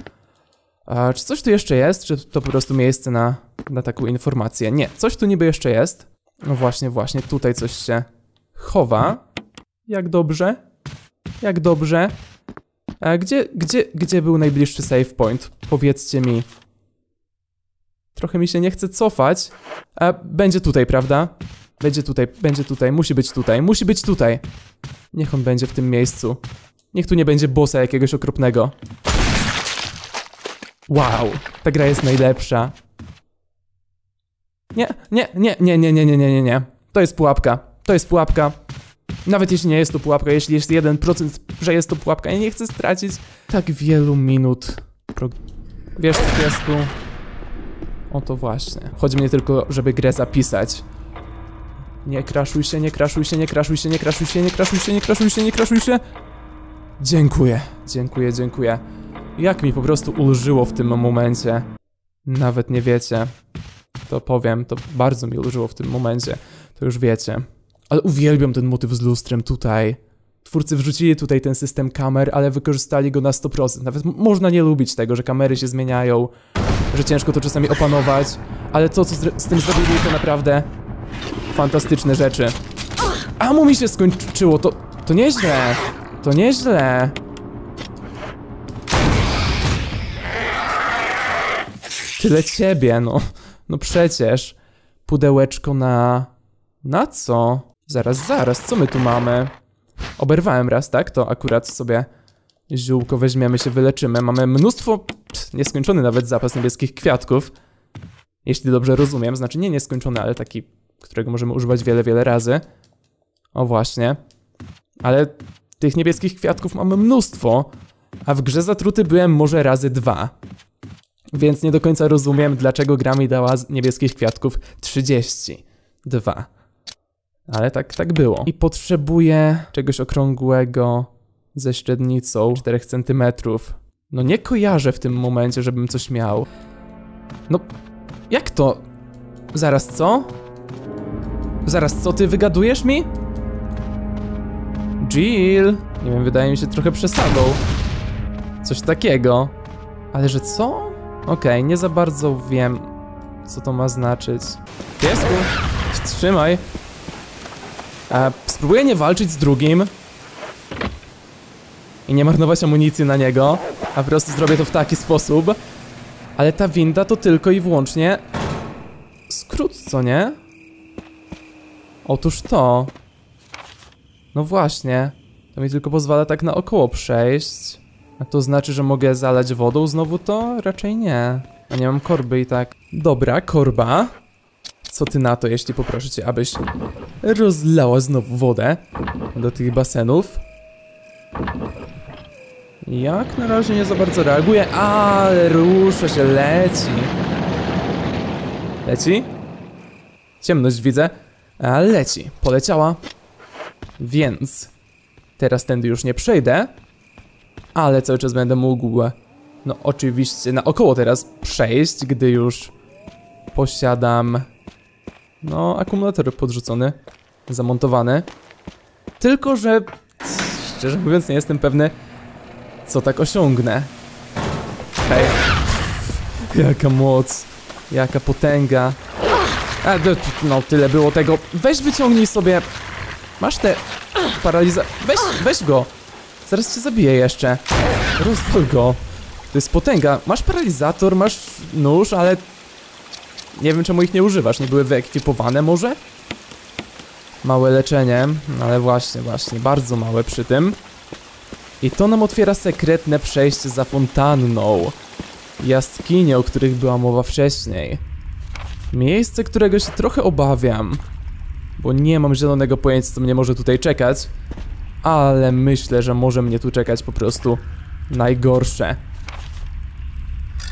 A czy coś tu jeszcze jest? Czy to po prostu miejsce na, na taką informację? Nie, coś tu niby jeszcze jest. No właśnie, właśnie, tutaj coś się chowa. Jak dobrze. Jak dobrze. A gdzie, gdzie, gdzie był najbliższy save point? Powiedzcie mi. Trochę mi się nie chce cofać. A będzie tutaj, prawda? Będzie tutaj, będzie tutaj, musi być tutaj, musi być tutaj. Niech on będzie w tym miejscu. Niech tu nie będzie bossa jakiegoś okropnego. Wow, ta gra jest najlepsza. Nie, nie, nie, nie, nie, nie, nie, nie, nie, nie. To jest pułapka. To jest pułapka. Nawet jeśli nie jest to pułapka, jeśli jest 1%, że jest to pułapka, ja nie chcę stracić tak wielu minut. Pro... Wiesz, piesku? Oto właśnie. Chodzi mnie tylko, żeby grę zapisać. Nie kraszuj się, nie kraszuj się, nie kraszuj się, nie kraszuj się, nie kraszuj się, nie kraszuj się, nie kraszuj się. Dziękuję, dziękuję, dziękuję. Jak mi po prostu ulżyło w tym momencie. Nawet nie wiecie. To powiem, to bardzo mi ulżyło w tym momencie. To już wiecie. Ale uwielbiam ten motyw z lustrem tutaj. Twórcy wrzucili tutaj ten system kamer, ale wykorzystali go na 100%. Nawet można nie lubić tego, że kamery się zmieniają, że ciężko to czasami opanować, ale to, co z, z tym zrobili, to naprawdę fantastyczne rzeczy. Amo mi się skończyło, to, to nieźle. To nieźle. Tyle ciebie, no. No przecież. Pudełeczko na... Na co? Zaraz, zaraz, co my tu mamy? Oberwałem raz, tak? To akurat sobie ziółko weźmiemy, się wyleczymy. Mamy mnóstwo, pff, nieskończony nawet zapas niebieskich kwiatków. Jeśli dobrze rozumiem, znaczy nie nieskończony, ale taki, którego możemy używać wiele, wiele razy. O właśnie. Ale tych niebieskich kwiatków mamy mnóstwo, a w grze zatruty byłem może razy dwa. Więc nie do końca rozumiem, dlaczego gra mi dała z niebieskich kwiatków 32. Ale tak, tak było. I potrzebuję czegoś okrągłego ze średnicą 4 cm. No nie kojarzę w tym momencie, żebym coś miał. No, jak to? Zaraz co? Zaraz co, ty wygadujesz mi? Jill! Nie wiem, wydaje mi się trochę przesadą. Coś takiego. Ale że co? Okej, okay, nie za bardzo wiem, co to ma znaczyć. Piesku, trzymaj. E, spróbuję nie walczyć z drugim. I nie marnować amunicji na niego. A po prostu zrobię to w taki sposób. Ale ta winda to tylko i wyłącznie... Skrót, co nie? Otóż to. No właśnie. To mi tylko pozwala tak naokoło przejść. A to znaczy, że mogę zalać wodą znowu to? Raczej nie. A nie mam korby i tak. Dobra, korba. Co ty na to, jeśli poproszę cię, abyś rozlała znowu wodę do tych basenów? Jak na razie nie za bardzo reaguje, ale rusza się, leci. Leci? Ciemność widzę, a leci, poleciała. Więc teraz tędy już nie przejdę, ale cały czas będę mógł, no oczywiście naokoło teraz przejść, gdy już posiadam, no akumulator podrzucony, zamontowany. Tylko, że szczerze mówiąc nie jestem pewny, co tak osiągnę. Hej. Jaka moc, jaka potęga. A, no tyle było tego. Weź wyciągnij sobie. Masz te paraliza... Weź, weź go. Zaraz cię zabiję jeszcze. Rozwal go. To jest potęga. Masz paralizator, masz nóż, ale... Nie wiem czemu ich nie używasz. Nie były wyekwipowane może? Małe leczenie, ale właśnie, właśnie, bardzo małe przy tym. I to nam otwiera sekretne przejście za fontanną. Jaskinie, o których była mowa wcześniej. Miejsce, którego się trochę obawiam. Bo nie mam zielonego pojęcia, co mnie może tutaj czekać. Ale myślę, że może mnie tu czekać po prostu najgorsze.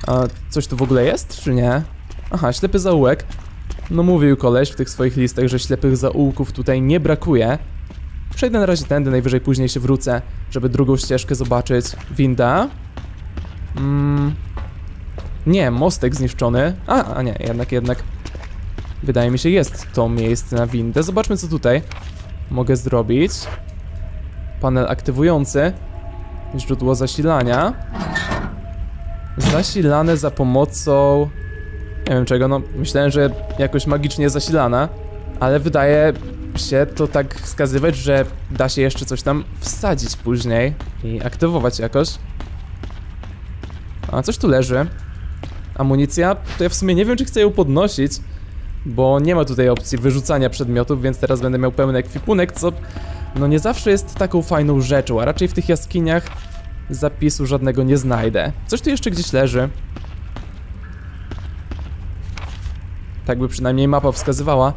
A coś tu w ogóle jest, czy nie? Aha, ślepy zaułek. No mówił koleś w tych swoich listach, że ślepych zaułków tutaj nie brakuje. Przejdę na razie tędy, najwyżej później się wrócę, żeby drugą ścieżkę zobaczyć. Winda. Mm. Nie, mostek zniszczony. A, a nie, jednak, jednak. Wydaje mi się, jest to miejsce na windę. Zobaczmy, co tutaj mogę zrobić. Panel aktywujący. Źródło zasilania. Zasilane za pomocą... Nie wiem czego, no myślałem, że jakoś magicznie zasilana. Ale wydaje się to tak wskazywać, że da się jeszcze coś tam wsadzić później i aktywować jakoś. A coś tu leży. Amunicja, to ja w sumie nie wiem, czy chcę ją podnosić, bo nie ma tutaj opcji wyrzucania przedmiotów, więc teraz będę miał pełny ekwipunek, co no nie zawsze jest taką fajną rzeczą, a raczej w tych jaskiniach zapisu żadnego nie znajdę. Coś tu jeszcze gdzieś leży. Tak by przynajmniej mapa wskazywała.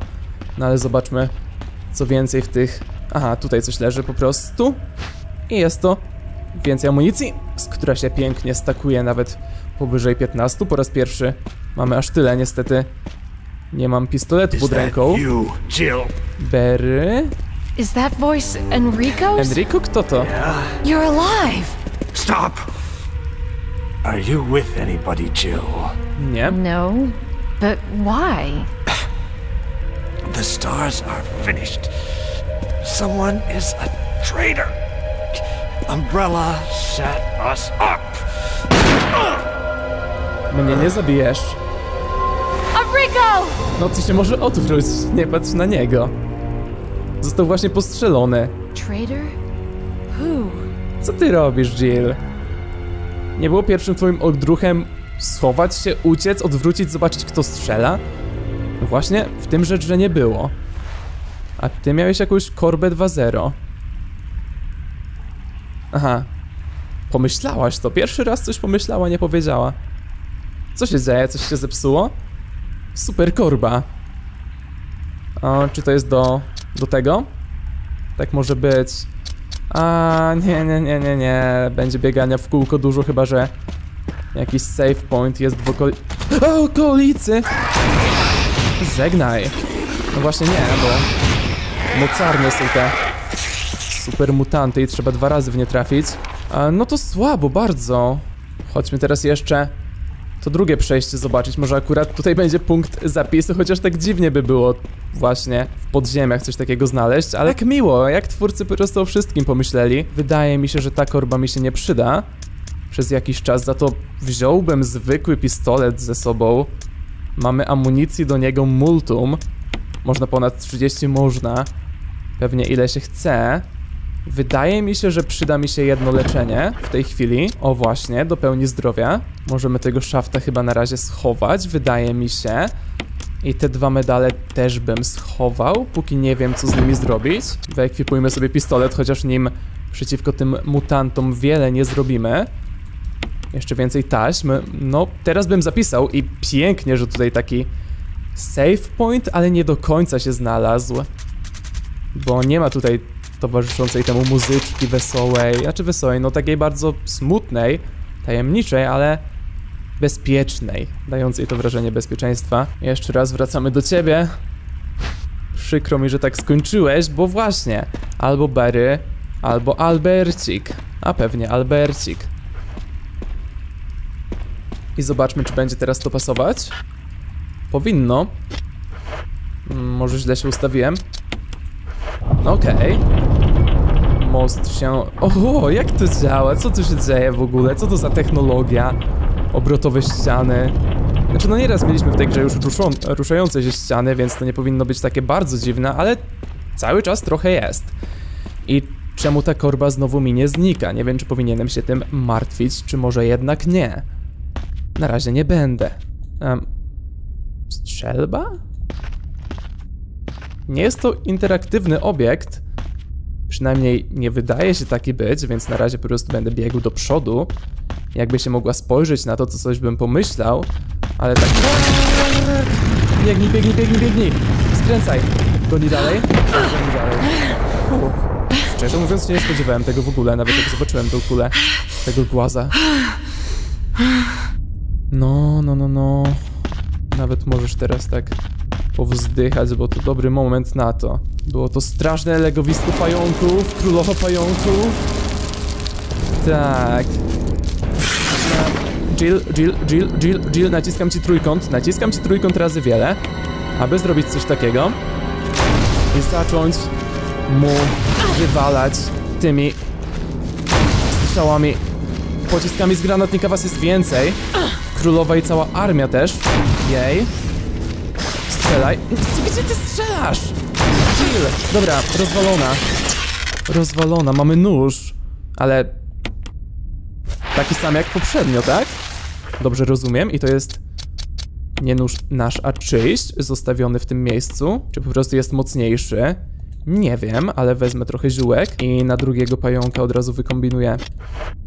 No ale zobaczmy, co więcej w tych... Aha, tutaj coś leży po prostu. I jest to więcej amunicji, z która się pięknie stakuje nawet powyżej 15. Po raz pierwszy mamy aż tyle, niestety. Nie mam pistoletu pod ręką. Berry? Is that voice Enrico's? Enrico? Kto to? You're alive! Stop! Are you with anybody, Jill? Nie. No, but why? The stars are finished. Someone is a traitor. Umbrella set us up. Mnie nie zabijesz. Enrico! No ty się może odwróć, nie patrz na niego. Został właśnie postrzelony. Traitor? Who? Co ty robisz, Jill? Nie było pierwszym twoim odruchem schować się, uciec, odwrócić, zobaczyć kto strzela? No właśnie, w tym rzecz, że nie było. A ty miałeś jakąś korbę 2.0. Aha. Pomyślałaś to. Pierwszy raz coś pomyślała, nie powiedziała. Co się dzieje? Coś się zepsuło? Super korba. O, czy to jest do, do tego? Tak może być. A nie, nie, nie, nie, nie. Będzie biegania w kółko dużo, chyba że jakiś save point jest w. O, okolicy! Żegnaj. No właśnie nie, bo mocarne są te super mutanty i trzeba dwa razy w nie trafić. A, no to słabo, bardzo. Chodźmy teraz jeszcze to drugie przejście zobaczyć. Może akurat tutaj będzie punkt zapisu, chociaż tak dziwnie by było właśnie w podziemiach coś takiego znaleźć, ale jak miło, jak twórcy po prostu o wszystkim pomyśleli. Wydaje mi się, że ta korba mi się nie przyda przez jakiś czas, za to wziąłbym zwykły pistolet ze sobą. Mamy amunicji do niego multum. Można ponad 30, można. pewnie ile się chce. Wydaje mi się, że przyda mi się jedno leczenie w tej chwili. O właśnie, do pełni zdrowia. Możemy tego szafta chyba na razie schować, wydaje mi się. I te dwa medale też bym schował, póki nie wiem co z nimi zrobić. Wyekwipujmy sobie pistolet, chociaż nim przeciwko tym mutantom wiele nie zrobimy. Jeszcze więcej taśm. No, teraz bym zapisał i pięknie, że tutaj taki save point, ale nie do końca się znalazł. Bo nie ma tutaj towarzyszącej temu muzyczki wesołej, znaczy wesołej, no takiej bardzo smutnej, tajemniczej, ale bezpiecznej, dającej to wrażenie bezpieczeństwa. Jeszcze raz wracamy do ciebie. Przykro mi, że tak skończyłeś, bo właśnie, albo Barry, albo Albercik, a pewnie Albercik. I zobaczmy, czy będzie teraz to pasować. Powinno. Mm, Może źle się ustawiłem. No Okej. Most się... O, jak to działa? Co tu się dzieje w ogóle? Co to za technologia? Obrotowe ściany. Znaczy, no nieraz mieliśmy w tej grze już ruszą, ruszające się ściany, więc to nie powinno być takie bardzo dziwne, ale cały czas trochę jest. I czemu ta korba znowu mi nie znika? Nie wiem, czy powinienem się tym martwić, czy może jednak nie. Na razie nie będę. Um, strzelba? Nie jest to interaktywny obiekt. Przynajmniej nie wydaje się taki być, więc na razie po prostu będę biegł do przodu. Jakby się mogła spojrzeć na to, to coś bym pomyślał, ale tak... Biegnij, biegnij, biegnij, biegnij! Skręcaj! Goni dalej? Goni dalej. Uf. Szczerze mówiąc, nie spodziewałem tego w ogóle, nawet jak zobaczyłem tą kulę, tego głaza. No, no, no, no. Nawet możesz teraz tak powzdychać, bo to dobry moment na to. Było to straszne legowisko pająków, królowo pająków. Tak. Jill, Jill, Jill, Jill, Jill, naciskam ci trójkąt, naciskam ci trójkąt razy wiele, aby zrobić coś takiego i zacząć mu wywalać tymi strzałami. Pociskami z granatnika was jest więcej. Królowa i cała armia też. Jej. Strzelaj. Gdzie ty strzelasz? Jill. Dobra, rozwalona. Rozwalona, mamy nóż. Ale... Taki sam jak poprzednio, tak? Dobrze rozumiem i to jest... Nie nóż nasz, a czyjś, zostawiony w tym miejscu. Czy po prostu jest mocniejszy? Nie wiem, ale wezmę trochę ziółek i na drugiego pająka od razu wykombinuję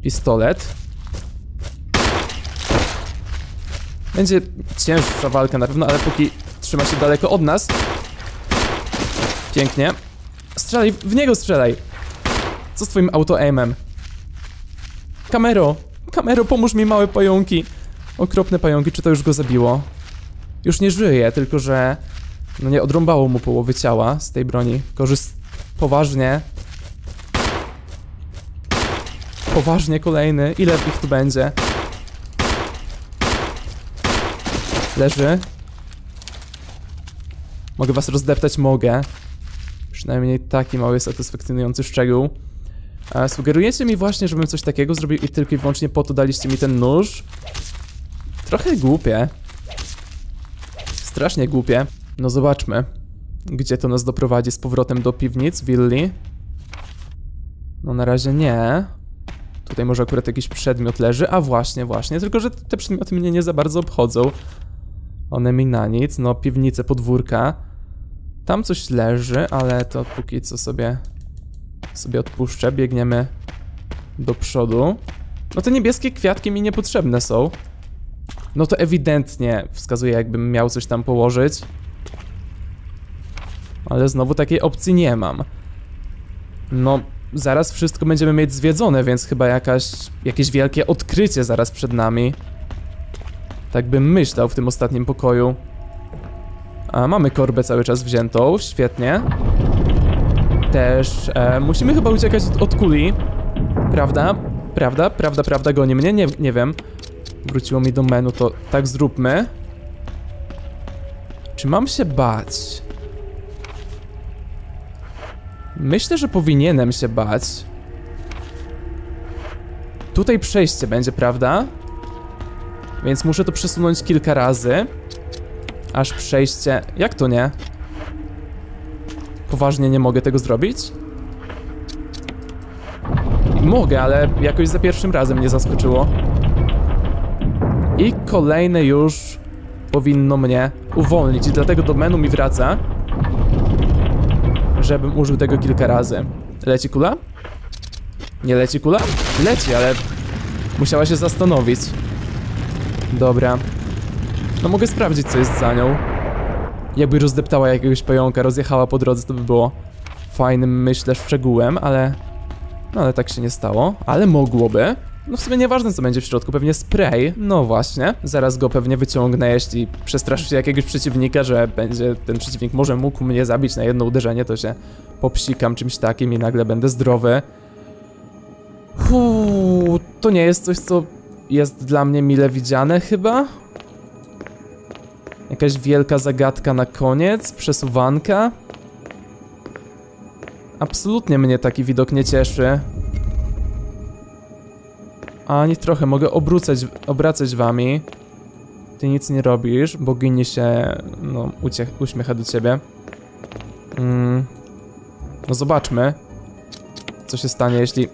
pistolet. Będzie cięższa walka na pewno, ale póki trzyma się daleko od nas. Pięknie. Strzelaj, w niego strzelaj. Co z twoim auto-aimem? Kamero, kamero, pomóż mi, małe pająki. Okropne pająki, czy to już go zabiło? Już nie żyje, tylko że... No nie odrąbało mu połowy ciała z tej broni. Korzyst... Poważnie. Poważnie kolejny. Ile ich tu będzie? Leży. Mogę was rozdeptać? Mogę. Przynajmniej taki mały, satysfakcjonujący szczegół. Sugerujecie mi właśnie, żebym coś takiego zrobił i tylko i wyłącznie po to daliście mi ten nóż? Trochę głupie. Strasznie głupie. No zobaczmy, gdzie to nas doprowadzi z powrotem do piwnic, willi. No na razie nie. Tutaj może akurat jakiś przedmiot leży, a właśnie, właśnie, tylko że te przedmioty mnie nie za bardzo obchodzą. One mi na nic, no piwnice, podwórka. Tam coś leży, ale to póki co sobie sobie odpuszczę, biegniemy do przodu. No te niebieskie kwiatki mi niepotrzebne są. No to ewidentnie wskazuje jakbym miał coś tam położyć. Ale znowu takiej opcji nie mam. No, zaraz wszystko będziemy mieć zwiedzone, więc chyba jakaś, jakieś wielkie odkrycie zaraz przed nami. Tak bym myślał w tym ostatnim pokoju. A mamy korbę cały czas wziętą, świetnie. Też e, musimy chyba uciekać od, od kuli. Prawda? Prawda? Prawda, prawda, goni mnie? Nie, nie wiem. Wróciło mi do menu, to tak zróbmy. Czy mam się bać? Myślę, że powinienem się bać. Tutaj przejście będzie, prawda? Więc muszę to przesunąć kilka razy. Aż przejście... Jak to nie? Poważnie nie mogę tego zrobić? Mogę, ale jakoś za pierwszym razem mnie zaskoczyło. I kolejne już powinno mnie uwolnić i dlatego do menu mi wraca, żebym użył tego kilka razy. Leci kula? Nie leci kula? Leci, ale musiała się zastanowić. Dobra. No mogę sprawdzić, co jest za nią. Jakby rozdeptała jakiegoś pająka, rozjechała po drodze, to by było fajnym, myślę, szczegółem, ale... No ale tak się nie stało. Ale mogłoby. No w sumie nieważne, co będzie w środku, pewnie spray. No właśnie, zaraz go pewnie wyciągnę, jeśli przestraszy się jakiegoś przeciwnika, że będzie, ten przeciwnik może mógł mnie zabić na jedno uderzenie, to się popsikam czymś takim i nagle będę zdrowy. Huu, to nie jest coś, co jest dla mnie mile widziane chyba? Jakaś wielka zagadka na koniec? Przesuwanka? Absolutnie mnie taki widok nie cieszy. Ani trochę, mogę obrócać, obracać wami. Ty nic nie robisz, bogini się, no, uciech, uśmiecha do ciebie. Mm. No zobaczmy, co się stanie, jeśli...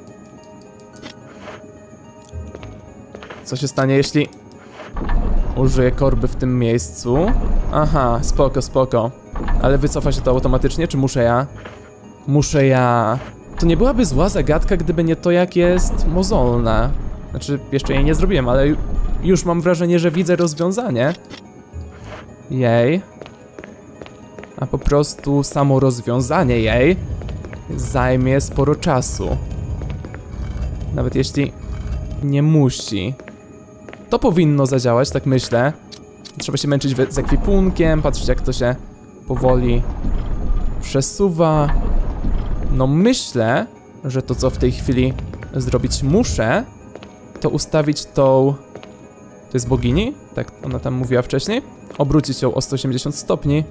Co się stanie, jeśli... Użyję korby w tym miejscu. Aha, spoko, spoko. Ale wycofa się to automatycznie, czy muszę ja? Muszę ja... To nie byłaby zła zagadka, gdyby nie to, jak jest mozolna. Znaczy, jeszcze jej nie zrobiłem, ale ju- już mam wrażenie, że widzę rozwiązanie. Jej. A po prostu samo rozwiązanie jej zajmie sporo czasu. Nawet jeśli nie musi. To powinno zadziałać, tak myślę. Trzeba się męczyć z ekwipunkiem, patrzeć jak to się powoli przesuwa. No myślę, że to co w tej chwili zrobić muszę, to ustawić tą... To jest bogini? Tak ona tam mówiła wcześniej. Obrócić ją o 180 stopni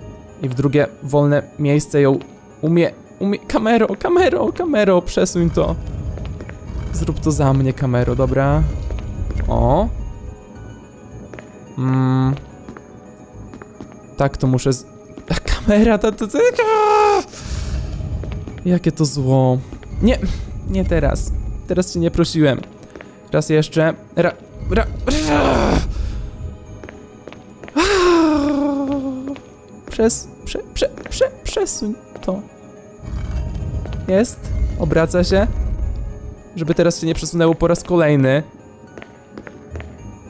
i w drugie wolne miejsce ją umie... umie... Kamero, kamero, kamero, przesuń to. Zrób to za mnie, kamero, dobra. O. Mm. Tak, to muszę z... Ta kamera, ta... ta, ta... Jakie to zło. Nie, nie teraz. Teraz cię nie prosiłem. Raz jeszcze. Ra, ra, ra. Przez, prze, prze, prze, przesuń to. Jest. Obraca się. Żeby teraz się nie przesunęło po raz kolejny.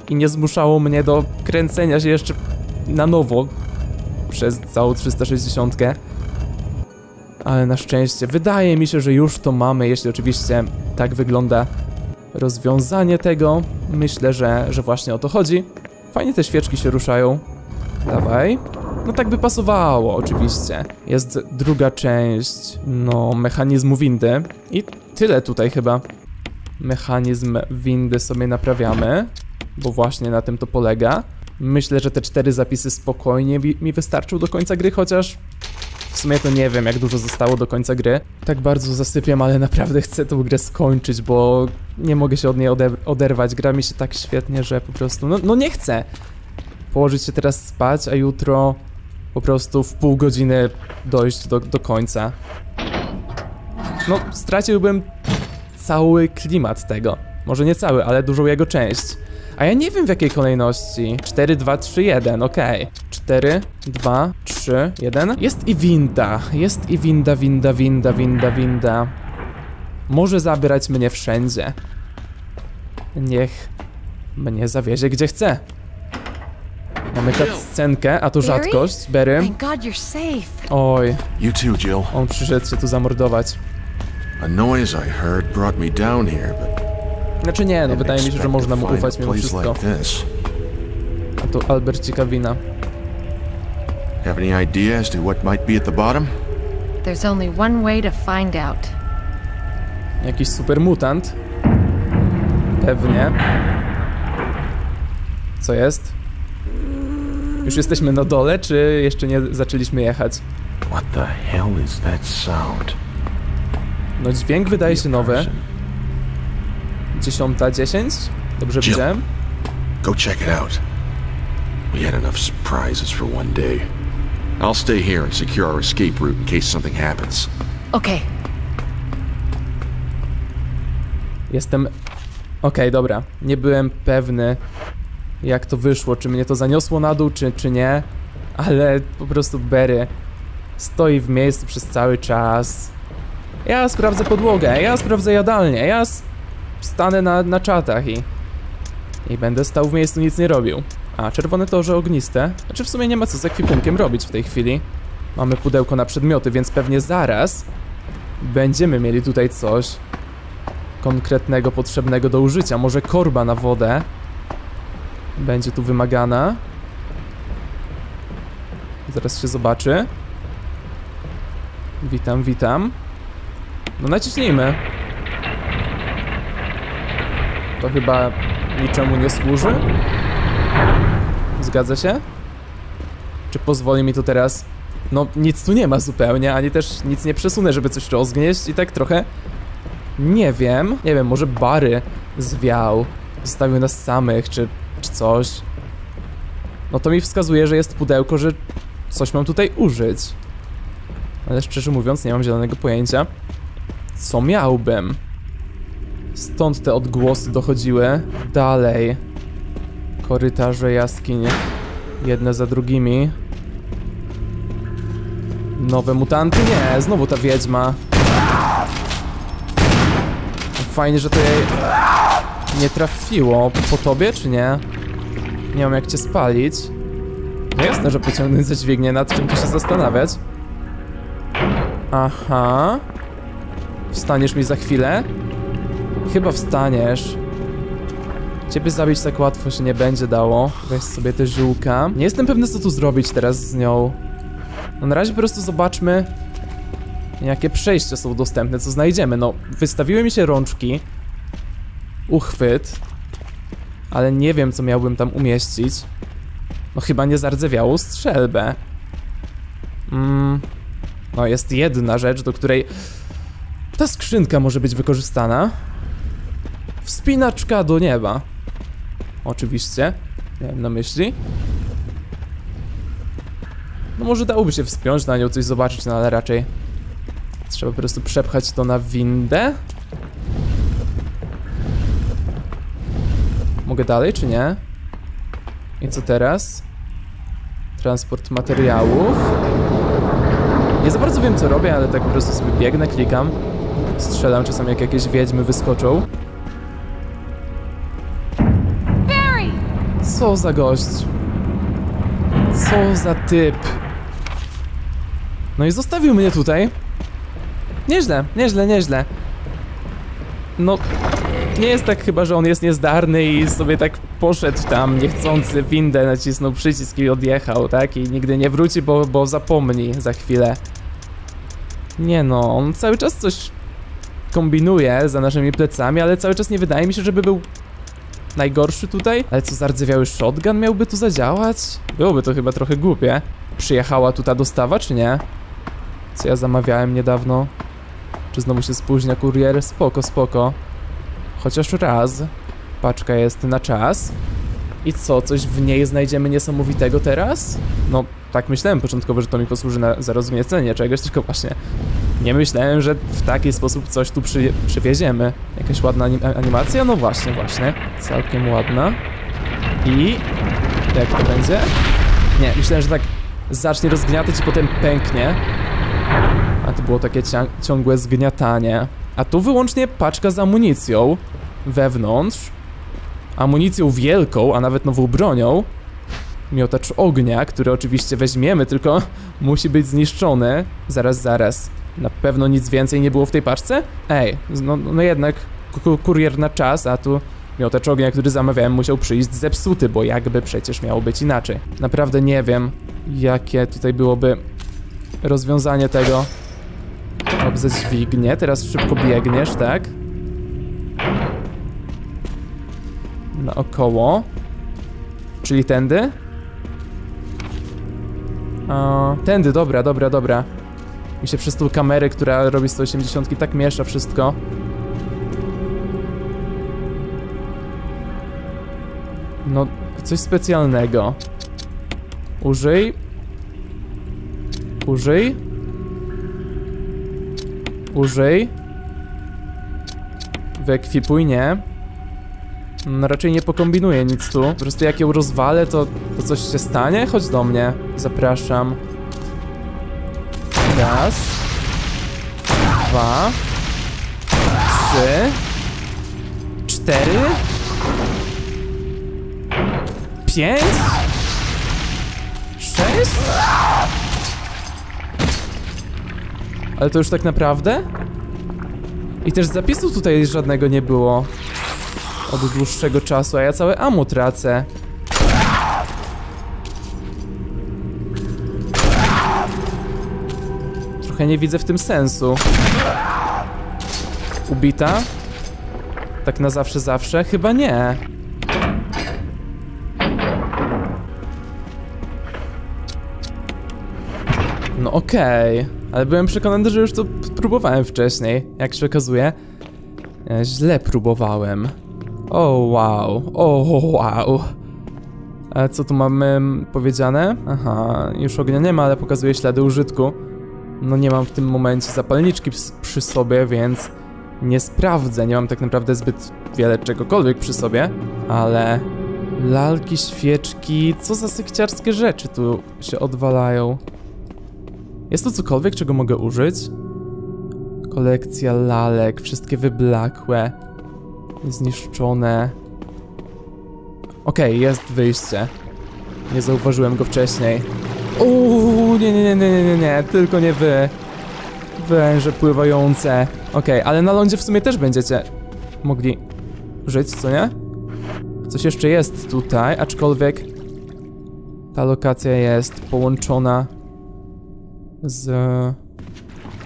I nie zmuszało mnie do kręcenia się jeszcze na nowo. Przez całą 360. Ale na szczęście, wydaje mi się, że już to mamy, jeśli oczywiście tak wygląda rozwiązanie tego. Myślę, że, że właśnie o to chodzi. Fajnie te świeczki się ruszają. Dawaj. No tak by pasowało, oczywiście. Jest druga część, no, mechanizmu windy. I tyle tutaj chyba. Mechanizm windy sobie naprawiamy, bo właśnie na tym to polega. Myślę, że te cztery zapisy spokojnie mi wystarczą do końca gry, chociaż w sumie to nie wiem, jak dużo zostało do końca gry. Tak bardzo zasypiam, ale naprawdę chcę tę grę skończyć, bo nie mogę się od niej ode oderwać. Gra mi się tak świetnie, że po prostu, no, no nie chcę położyć się teraz spać, a jutro po prostu w pół godziny dojść do, do końca. No, straciłbym cały klimat tego. Może nie cały, ale dużą jego część. A ja nie wiem w jakiej kolejności. 4, 2, 3, 1, okej. 4, 2, 3, 1. Jest i winda. Jest i winda, winda, winda, winda, winda. Może zabierać mnie wszędzie. Niech mnie zawiezie gdzie chce. Mamy scenkę, a to Barry? rzadkość. Safe. Oj, on przyszedł się tu zamordować. A noise I heard brought me down here, but Znaczy nie, no wydaje mi się, że można mu ufać mimo wszystko. A to Albert ciekawina. Have any idea as to what might be at the bottom? There's only one way to find out. Jakiś super mutant. Pewnie. Co jest? Już jesteśmy na dole, czy jeszcze nie zaczęliśmy jechać? What the hell is that sound? No dźwięk wydaje się nowy. Dziesiąta dziesięć? Dobrze Jill. widziałem? Go check it out. We had enough surprises for one day. I'll stay here and secure our escape route in case something happens. Okay. Jestem... Okej, dobra. Nie byłem pewny, jak to wyszło, czy mnie to zaniosło na dół, czy, czy nie. Ale po prostu Berry stoi w miejscu przez cały czas. Ja sprawdzę podłogę, ja sprawdzę jadalnię, ja s- stanę na, na czatach i... I będę stał w miejscu, nic nie robił. A, czerwone torze ogniste. Znaczy w sumie nie ma co z ekwipunkiem robić w tej chwili. Mamy pudełko na przedmioty, więc pewnie zaraz będziemy mieli tutaj coś konkretnego, potrzebnego do użycia. Może korba na wodę będzie tu wymagana. Zaraz się zobaczy. Witam, witam. No naciśnijmy. To chyba niczemu nie służy. Zgadza się? Czy pozwoli mi to teraz... No nic tu nie ma zupełnie, ani też nic nie przesunę, żeby coś rozgnieść i tak trochę... Nie wiem, nie wiem, może Bary zwiał, zostawił nas samych, czy, czy coś. No to mi wskazuje, że jest pudełko, że coś mam tutaj użyć. Ale szczerze mówiąc, nie mam zielonego pojęcia, co miałbym. Stąd te odgłosy dochodziły. Dalej. Korytarze jaskiń. Jedne za drugimi. Nowe mutanty? Nie, znowu ta wiedźma. Fajnie, że to jej nie trafiło. Po tobie, czy nie? Nie mam jak cię spalić. No jasne, że pociągnąć za dźwignię, nad czym tu się zastanawiać. Aha. Wstaniesz mi za chwilę? Chyba wstaniesz. Ciebie zabić tak łatwo się nie będzie dało. Weź sobie te ziółka. Nie jestem pewny, co tu zrobić teraz z nią. No na razie po prostu zobaczmy, jakie przejścia są dostępne, co znajdziemy. No, wystawiły mi się rączki. Uchwyt. Ale nie wiem, co miałbym tam umieścić. No chyba nie zardzewiałą strzelbę. Mm. No jest jedna rzecz, do której ta skrzynka może być wykorzystana. Wspinaczka do nieba. Oczywiście. Miałem na myśli. No może dałoby się wspiąć na nią, coś zobaczyć, no ale raczej trzeba po prostu przepchać to na windę. Mogę dalej, czy nie? I co teraz? Transport materiałów. Nie za bardzo wiem co robię, ale tak po prostu sobie biegnę, klikam. Strzelam czasami jak jakieś wiedźmy wyskoczą. Co za gość? Co za typ? No i zostawił mnie tutaj. Nieźle, nieźle, nieźle. No, nie jest tak chyba, że on jest niezdarny i sobie tak poszedł tam niechcący windę, nacisnął przycisk i odjechał, tak? I nigdy nie wróci, bo, bo zapomni za chwilę. Nie no, on cały czas coś kombinuje za naszymi plecami, ale cały czas nie wydaje mi się, żeby był najgorszy tutaj. Ale co, zardzewiały shotgun miałby tu zadziałać? Byłoby to chyba trochę głupie. Przyjechała tu ta dostawa, czy nie? Co ja zamawiałem niedawno? Czy znowu się spóźnia kurier? Spoko, spoko. Chociaż raz. Paczka jest na czas. I co, coś w niej znajdziemy niesamowitego teraz? No, tak myślałem początkowo, że to mi posłuży na, za rozgniecenie czegoś, tylko właśnie nie myślałem, że w taki sposób coś tu przy, przywieziemy. Jakaś ładna anim animacja? No właśnie, właśnie. Całkiem ładna. I... jak to będzie? Nie, myślałem, że tak zacznie rozgniatać i potem pęknie. A to było takie ciągłe zgniatanie. A tu wyłącznie paczka z amunicją wewnątrz. Amunicją wielką, a nawet nową bronią. Miotacz ognia, który oczywiście weźmiemy, tylko musi być zniszczony. Zaraz, zaraz. Na pewno nic więcej nie było w tej paczce? Ej, no, no jednak ku- kurier na czas, a tu miotacz ognia, który zamawiałem, musiał przyjść zepsuty, bo jakby przecież miało być inaczej. Naprawdę nie wiem, jakie tutaj byłoby rozwiązanie tego. Dobrze, dźwignię, teraz szybko biegniesz, tak? Naokoło. Czyli tędy? O, tędy, dobra, dobra, dobra. Mi się przez tą kamerę, która robi 180 tak miesza wszystko. No, coś specjalnego. Użyj. Użyj. Użyj. Wyekwipuj, nie. No, raczej nie pokombinuję nic tu. Po prostu jak ją rozwalę, to, to coś się stanie? Chodź do mnie. Zapraszam. Raz. Dwa. Trzy. Cztery. Pięć. Sześć. Ale to już tak naprawdę? I też zapisu tutaj żadnego nie było od dłuższego czasu, a ja całe ammo tracę. Nie widzę w tym sensu. Ubita? Tak na zawsze, zawsze? Chyba nie. No okej, ale byłem przekonany, że już to próbowałem wcześniej, jak się okazuje. E, Źle próbowałem. O wow, o wow. A co tu mamy powiedziane? Aha, już ognia nie ma, ale pokazuje ślady użytku. No nie mam w tym momencie zapalniczki przy sobie, więc nie sprawdzę. Nie mam tak naprawdę zbyt wiele czegokolwiek przy sobie, ale lalki, świeczki, co za sekciarskie rzeczy tu się odwalają. Jest tu cokolwiek, czego mogę użyć? Kolekcja lalek, wszystkie wyblakłe, zniszczone. Okej, jest wyjście. Nie zauważyłem go wcześniej. Uuu, nie, nie, nie, nie, nie, nie, tylko nie wy. Węże pływające. Okej, ale na lądzie w sumie też będziecie mogli żyć, co nie? Coś jeszcze jest tutaj, aczkolwiek ta lokacja jest połączona z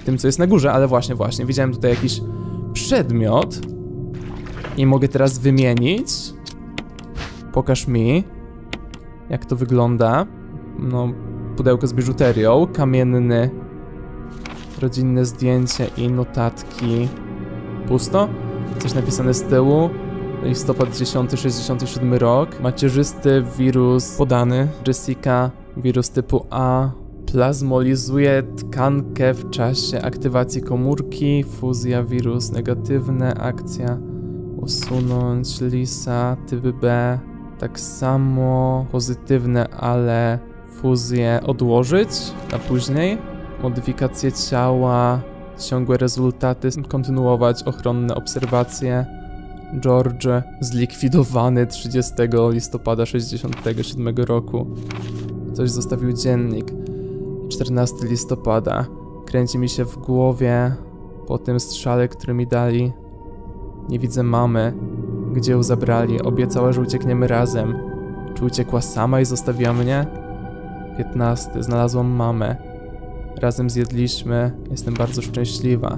tym, co jest na górze, ale właśnie, właśnie, widziałem tutaj jakiś przedmiot i mogę teraz wymienić. Pokaż mi, jak to wygląda. No, pudełko z biżuterią, kamienny, rodzinne zdjęcie i notatki. Pusto? Coś napisane z tyłu. Listopad 10, 67 rok. Macierzysty wirus podany. Jessica, wirus typu A. Plazmolizuje tkankę w czasie aktywacji komórki. Fuzja wirus negatywne. Akcja usunąć. Lisa typ B. Tak samo pozytywne, ale fuzję odłożyć na później. Modyfikacje ciała. Ciągłe rezultaty. Kontynuować ochronne obserwacje. George zlikwidowany 30 listopada 67 roku. Ktoś zostawił dziennik. 14 listopada. Kręci mi się w głowie po tym strzale, który mi dali. Nie widzę mamy. Gdzie ją zabrali? Obiecała, że uciekniemy razem. Czy uciekła sama i zostawiła mnie? 15. Znalazłam mamę. Razem zjedliśmy. Jestem bardzo szczęśliwa.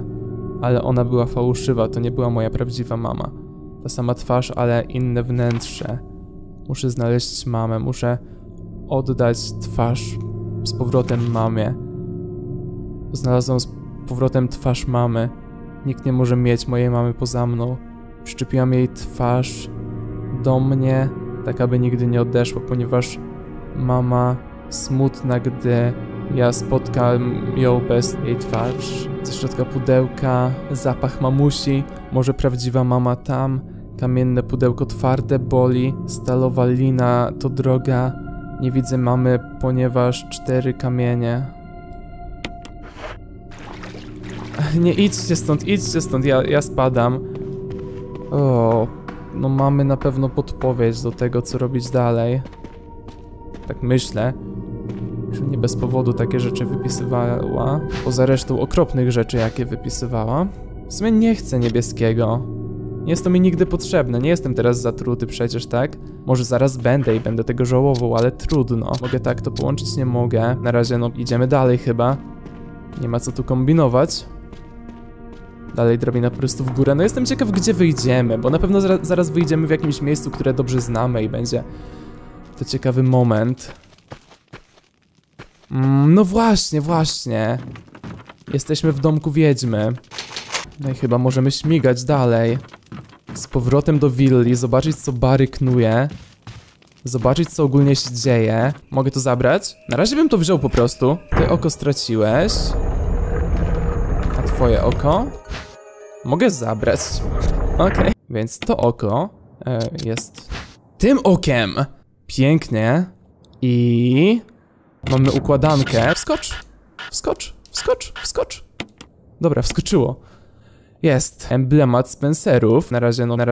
Ale ona była fałszywa, to nie była moja prawdziwa mama. Ta sama twarz, ale inne wnętrze. Muszę znaleźć mamę, muszę oddać twarz z powrotem mamie. Znalazłam z powrotem twarz mamy. Nikt nie może mieć mojej mamy poza mną. Przyczepiłam jej twarz do mnie, tak aby nigdy nie odeszła, ponieważ mama smutna, gdy ja spotkałem ją bez jej twarz. Ze środka pudełka, zapach mamusi, może prawdziwa mama tam. Kamienne pudełko twarde boli, stalowa lina to droga. Nie widzę mamy, ponieważ cztery kamienie. Nie idźcie stąd, idźcie stąd, ja, ja spadam. O, no mamy na pewno podpowiedź do tego, co robić dalej. Tak myślę, nie bez powodu takie rzeczy wypisywała. Poza resztą okropnych rzeczy, jakie wypisywała. W sumie nie chcę niebieskiego. Nie jest to mi nigdy potrzebne, nie jestem teraz zatruty przecież, tak? Może zaraz będę i będę tego żałował, ale trudno. Mogę tak to połączyć? Nie mogę. Na razie no idziemy dalej chyba. Nie ma co tu kombinować. Dalej drabina po prostu w górę. No jestem ciekaw, gdzie wyjdziemy, bo na pewno zara zaraz wyjdziemy w jakimś miejscu, które dobrze znamy i będzie to ciekawy moment. Mm, no właśnie, właśnie. Jesteśmy w domku wiedźmy. No i chyba możemy śmigać dalej. Z powrotem do willi, zobaczyć co Barry knuje. zobaczyć co ogólnie się dzieje. Mogę to zabrać? Na razie bym to wziął po prostu. Ty oko straciłeś. A twoje oko? Mogę zabrać. Okej. Więc to oko e, jest tym okiem. Pięknie. I mamy układankę. Wskocz, wskocz, wskocz, wskocz. Dobra, wskoczyło. Jest emblemat Spencerów. Na razie, no, na razie